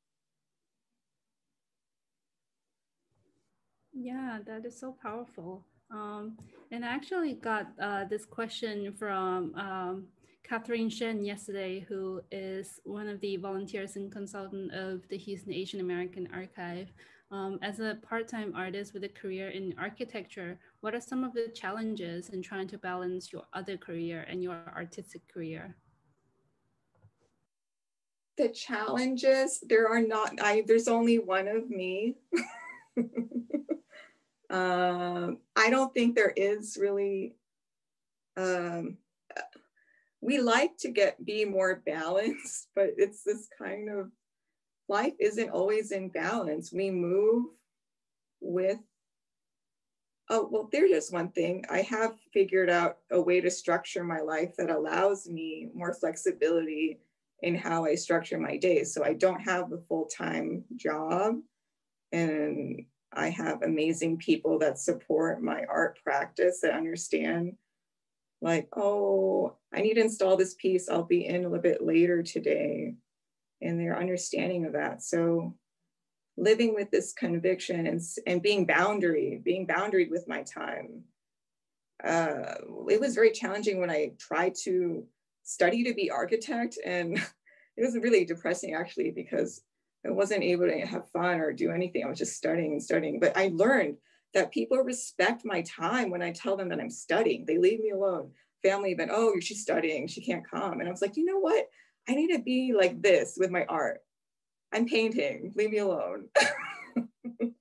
Yeah, that is so powerful. Um, and I actually got uh, this question from um, Catherine Shen yesterday, who is one of the volunteers and consultant of the Houston Asian American Archive. Um, as a part-time artist with a career in architecture, what are some of the challenges in trying to balance your other career and your artistic career? The challenges, there are not, I, there's only one of me. Um, I don't think there is really. Um, we like to get be more balanced, but it's this kind of life isn't always in balance. We move with. Oh well, there's one thing. I have figured out a way to structure my life that allows me more flexibility in how I structure my days. So I don't have a full time job, and I have amazing people that support my art practice that understand, like, oh, I need to install this piece. I'll be in a little bit later today. And their understanding of that. So living with this conviction and, and being boundary, being boundaried with my time. Uh, it was very challenging when I tried to study to be architect and it was really depressing actually because I wasn't able to have fun or do anything. I was just studying and studying. But I learned that people respect my time when I tell them that I'm studying. They leave me alone. Family event, oh, she's studying, she can't come. And I was like, you know what? I need to be like this with my art. I'm painting, leave me alone.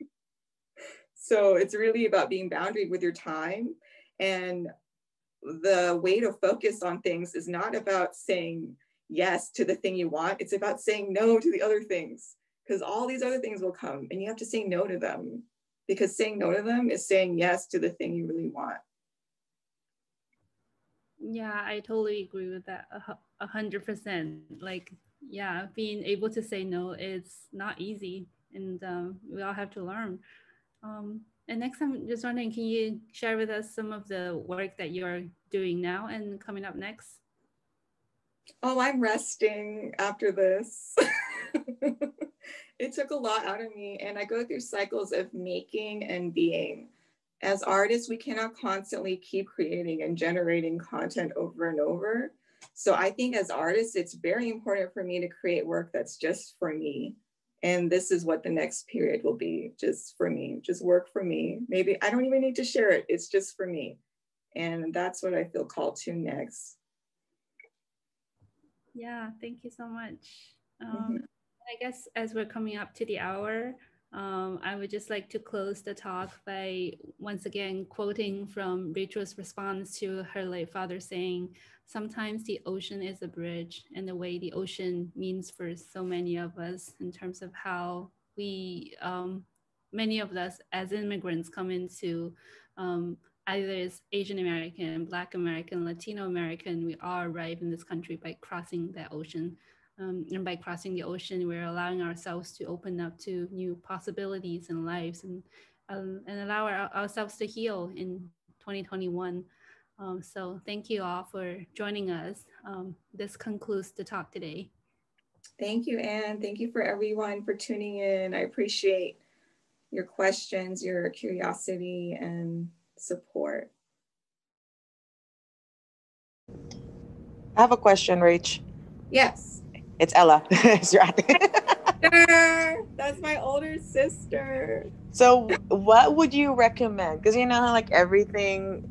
so it's really about being boundary with your time. And the way to focus on things is not about saying yes to the thing you want. It's about saying no to the other things because all these other things will come and you have to say no to them because saying no to them is saying yes to the thing you really want. Yeah, I totally agree with that a hundred percent. Like, yeah, being able to say no is not easy, and um, we all have to learn. Um, and next time, just wondering, can you share with us some of the work that you're doing now and coming up next? Oh, I'm resting after this. it took a lot out of me, and I go through cycles of making and being. As artists, we cannot constantly keep creating and generating content over and over. So I think as artists, it's very important for me to create work that's just for me. And this is what the next period will be just for me, just work for me. Maybe I don't even need to share it, it's just for me. And that's what I feel called to next. Yeah, thank you so much. Um, mm-hmm. I guess as we're coming up to the hour, um, I would just like to close the talk by once again quoting from Rachel's response to her late father saying, Sometimes the ocean is a bridge, and the way the ocean means for so many of us in terms of how we, um, many of us as immigrants, come into um, either as Asian American, Black American, Latino American, we all arrive in this country by crossing that ocean. Um, and by crossing the ocean, we're allowing ourselves to open up to new possibilities and lives and, um, and allow our, ourselves to heal in 2021. Um, so thank you all for joining us. Um, this concludes the talk today. Thank you, Ann. Thank you for everyone for tuning in. I appreciate your questions, your curiosity, and support. I have a question, Rach. Yes. It's Ella. it's your. That's my older sister. So, what would you recommend? Because you know how like everything,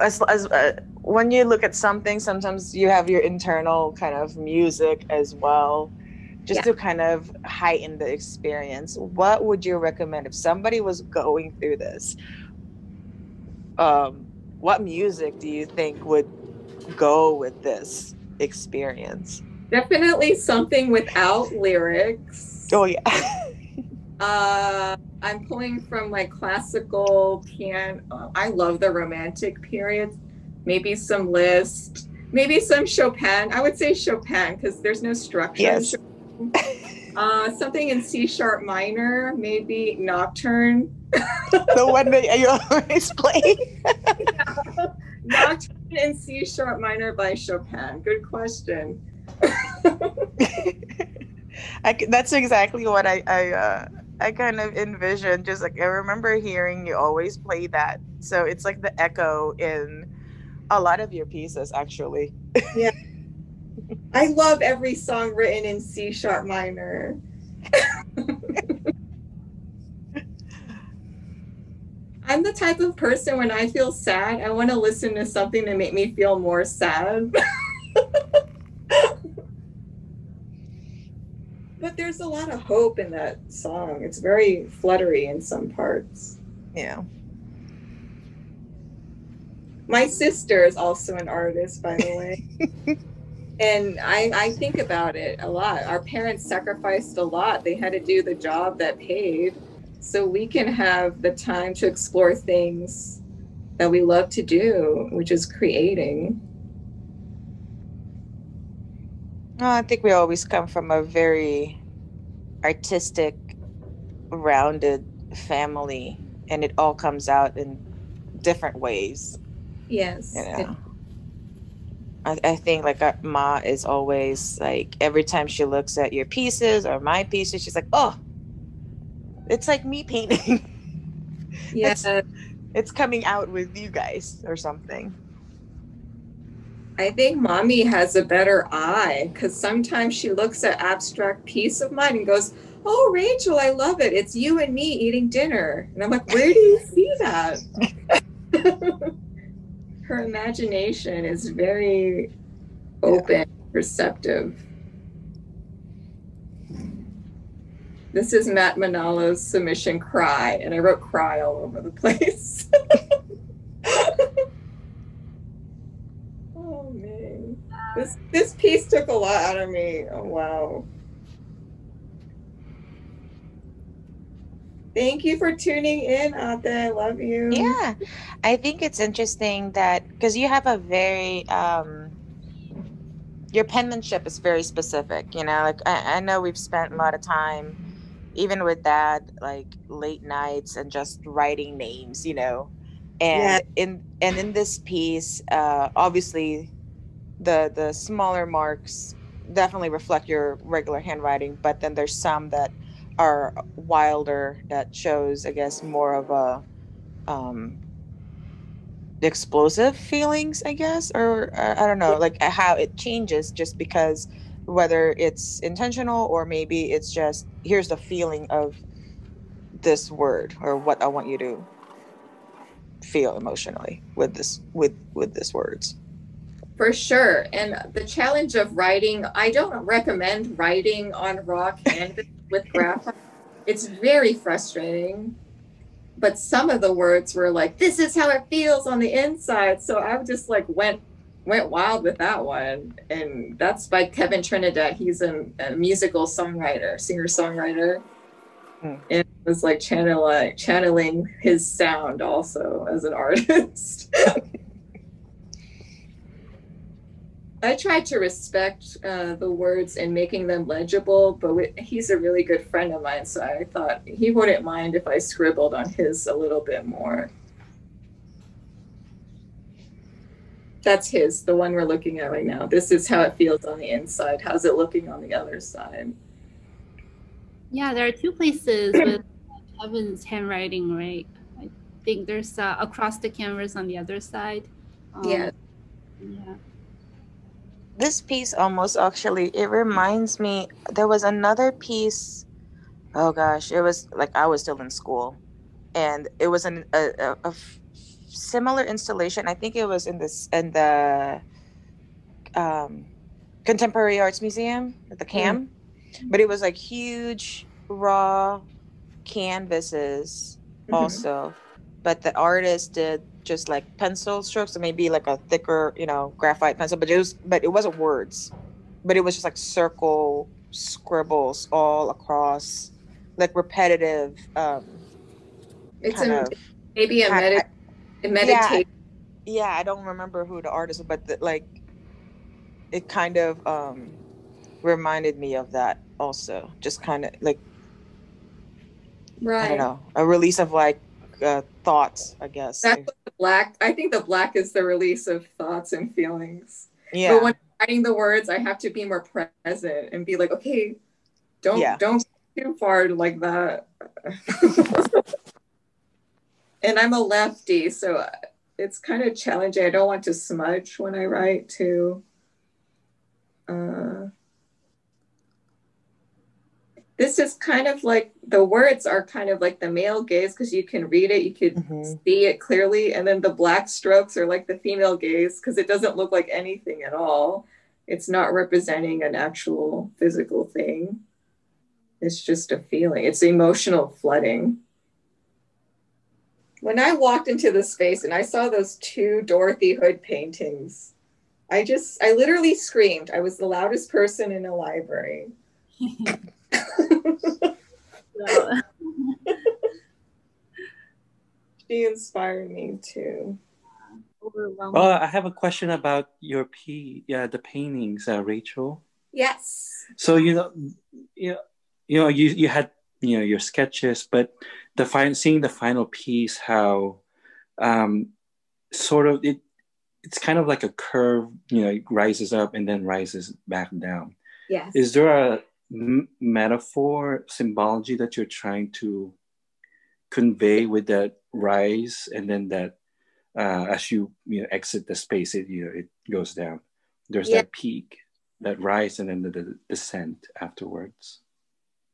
as as uh, when you look at something, sometimes you have your internal kind of music as well, just Yeah. to kind of heighten the experience. What would you recommend if somebody was going through this? Um, what music do you think would go with this experience? Definitely something without lyrics. Oh yeah. Uh, I'm pulling from like classical piano. I love the romantic period. Maybe some Liszt, maybe some Chopin. I would say Chopin because there's no structure. Yes. Uh, something in C sharp minor, maybe Nocturne. the one that you always play. Nocturne in C sharp minor by Chopin. Good question. I, that's exactly what I I, uh, I kind of envisioned. Just like I remember hearing you always play that, so it's like the echo in a lot of your pieces, actually. I love every song written in C sharp minor. I'm the type of person when I feel sad, I want to listen to something to make me feel more sad. but there's a lot of hope in that song. It's very fluttery in some parts. Yeah. My sister is also an artist, by the way. and I, I think about it a lot. Our parents sacrificed a lot. They had to do the job that paid so we can have the time to explore things that we love to do, which is creating. No, I think we always come from a very artistic, rounded family, and it all comes out in different ways. Yes. you know I, I think like our ma is always like every time she looks at your pieces or my pieces she's like oh it's like me painting Yes. it's coming out with you guys or something I think mommy has a better eye because sometimes she looks at abstract piece of mine and goes, "Oh, Rachel, I love it. It's you and me eating dinner." And I'm like, "Where do you see that?" Her imagination is very open, perceptive. This is Matt Manalo's submission "Cry," and I wrote "Cry" all over the place. oh man, this this piece took a lot out of me. Oh wow. Thank you for tuning in, Ate. I love you. yeah i think it's interesting that because you have a very um your penmanship is very specific you know like I, I know we've spent a lot of time even with that like late nights and just writing names you know and in and in this piece uh obviously the the smaller marks definitely reflect your regular handwriting but then there's some that are wilder that shows i guess more of a um explosive feelings i guess or uh, i don't know like how it changes just because whether it's intentional or maybe it's just here's the feeling of this word or what i want you to feel emotionally with this with with this words For sure. And the challenge of writing, I don't recommend writing on raw canvas with graphite. It's very frustrating. But some of the words were like, this is how it feels on the inside. So I just like went went wild with that one. And that's by Kevin Trinidad. He's a, a musical songwriter, singer-songwriter. Hmm. And it was like channeling channeling his sound also as an artist. I tried to respect uh, the words and making them legible, but we, he's a really good friend of mine, so I thought he wouldn't mind if I scribbled on his a little bit more. That's his, the one we're looking at right now. This is how it feels on the inside. How's it looking on the other side? Yeah, there are two places with Kevin's handwriting, right? I think there's uh, across the canvas on the other side. Um, Yeah. Yeah. This piece almost actually it reminds me there was another piece oh gosh, it was like I was still in school, and it was an, a, a, a similar installation. I think it was in this in the um, Contemporary Arts Museum at the mm. CAM, mm. but it was like huge raw canvases mm-hmm. also, but the artist did just like pencil strokes, or maybe like a thicker, you know, graphite pencil, but it was but it wasn't words, but it was just like circle scribbles all across, like repetitive. um It's a, of, maybe a, med- a meditation. Yeah, yeah, I don't remember who the artist, was, but the, like it kind of um reminded me of that also. Just kind of like right. I don't know, a release of like uh, thoughts, I guess. That's the black. I think the black is the release of thoughts and feelings. Yeah. But when writing the words, I have to be more present and be like, okay, don't yeah. don't too far like that. and I'm a lefty, so it's kind of challenging. I don't want to smudge when I write too. Uh, this is kind of like the words are kind of like the male gaze because you can read it, you can mm-hmm. see it clearly, and then the black strokes are like the female gaze because it doesn't look like anything at all. It's not representing an actual physical thing. It's just a feeling. It's emotional flooding. When I walked into the space and I saw those two Dorothy Hood paintings, I just, I literally screamed. I was the loudest person in a library. she inspired me too. Well, I have a question about your p yeah the paintings, uh, Rachel. Yes. So you know, you know, you know, you you had you know your sketches, but the final seeing the final piece, how um, sort of it it's kind of like a curve, you know, it rises up and then rises back down. Yes. Is there a m- metaphor, symbology that you're trying to convey with that rise and then that uh, as you you know exit the space, it you know it goes down. There's yeah. that peak, that rise, and then the, the descent afterwards.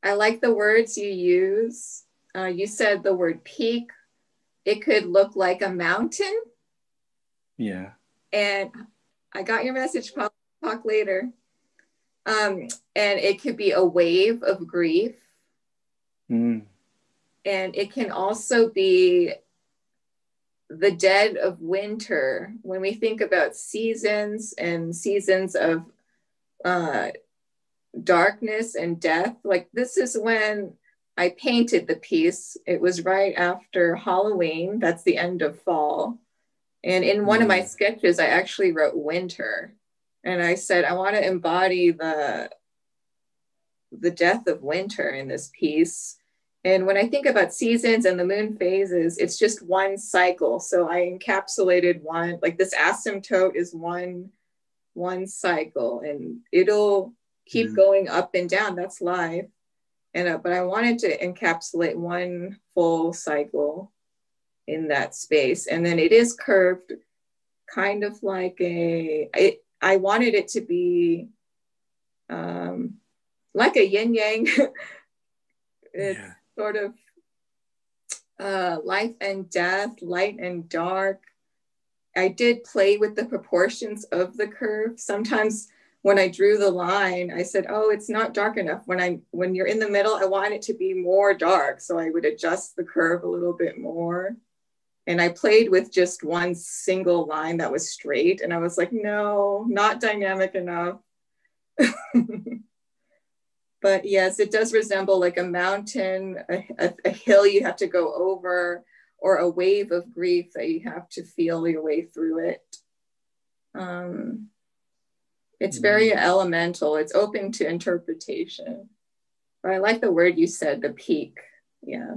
I like the words you use. Uh, you said the word peak. It could look like a mountain. Yeah. And I got your message, talk later. Um, and it could be a wave of grief. Mm. And it can also be the dead of winter. When we think about seasons and seasons of uh, darkness and death, like this is when I painted the piece. It was right after Halloween. That's the end of fall. And in one mm. of my mm. sketches, I actually wrote winter and I said, I want to embody the the death of winter in this piece. And when I think about seasons and the moon phases, it's just one cycle. So I encapsulated one, like this asymptote is one one cycle and it'll keep mm going up and down. That's life. And uh, but I wanted to encapsulate one full cycle in that space. And then it is curved kind of like a it, I wanted it to be um, like a yin yang. it's yeah. sort of uh, life and death, light and dark. I did play with the proportions of the curve. Sometimes when I drew the line, I said, "Oh, it's not dark enough." When I when you're in the middle, I want it to be more dark, so I would adjust the curve a little bit more and I played with just one single line that was straight. And I was like, no, not dynamic enough. but yes, it does resemble like a mountain, a, a, a, hill you have to go over, or a wave of grief that you have to feel your way through it. Um, it's very mm. elemental, it's open to interpretation. But I like the word you said, the peak. Yeah.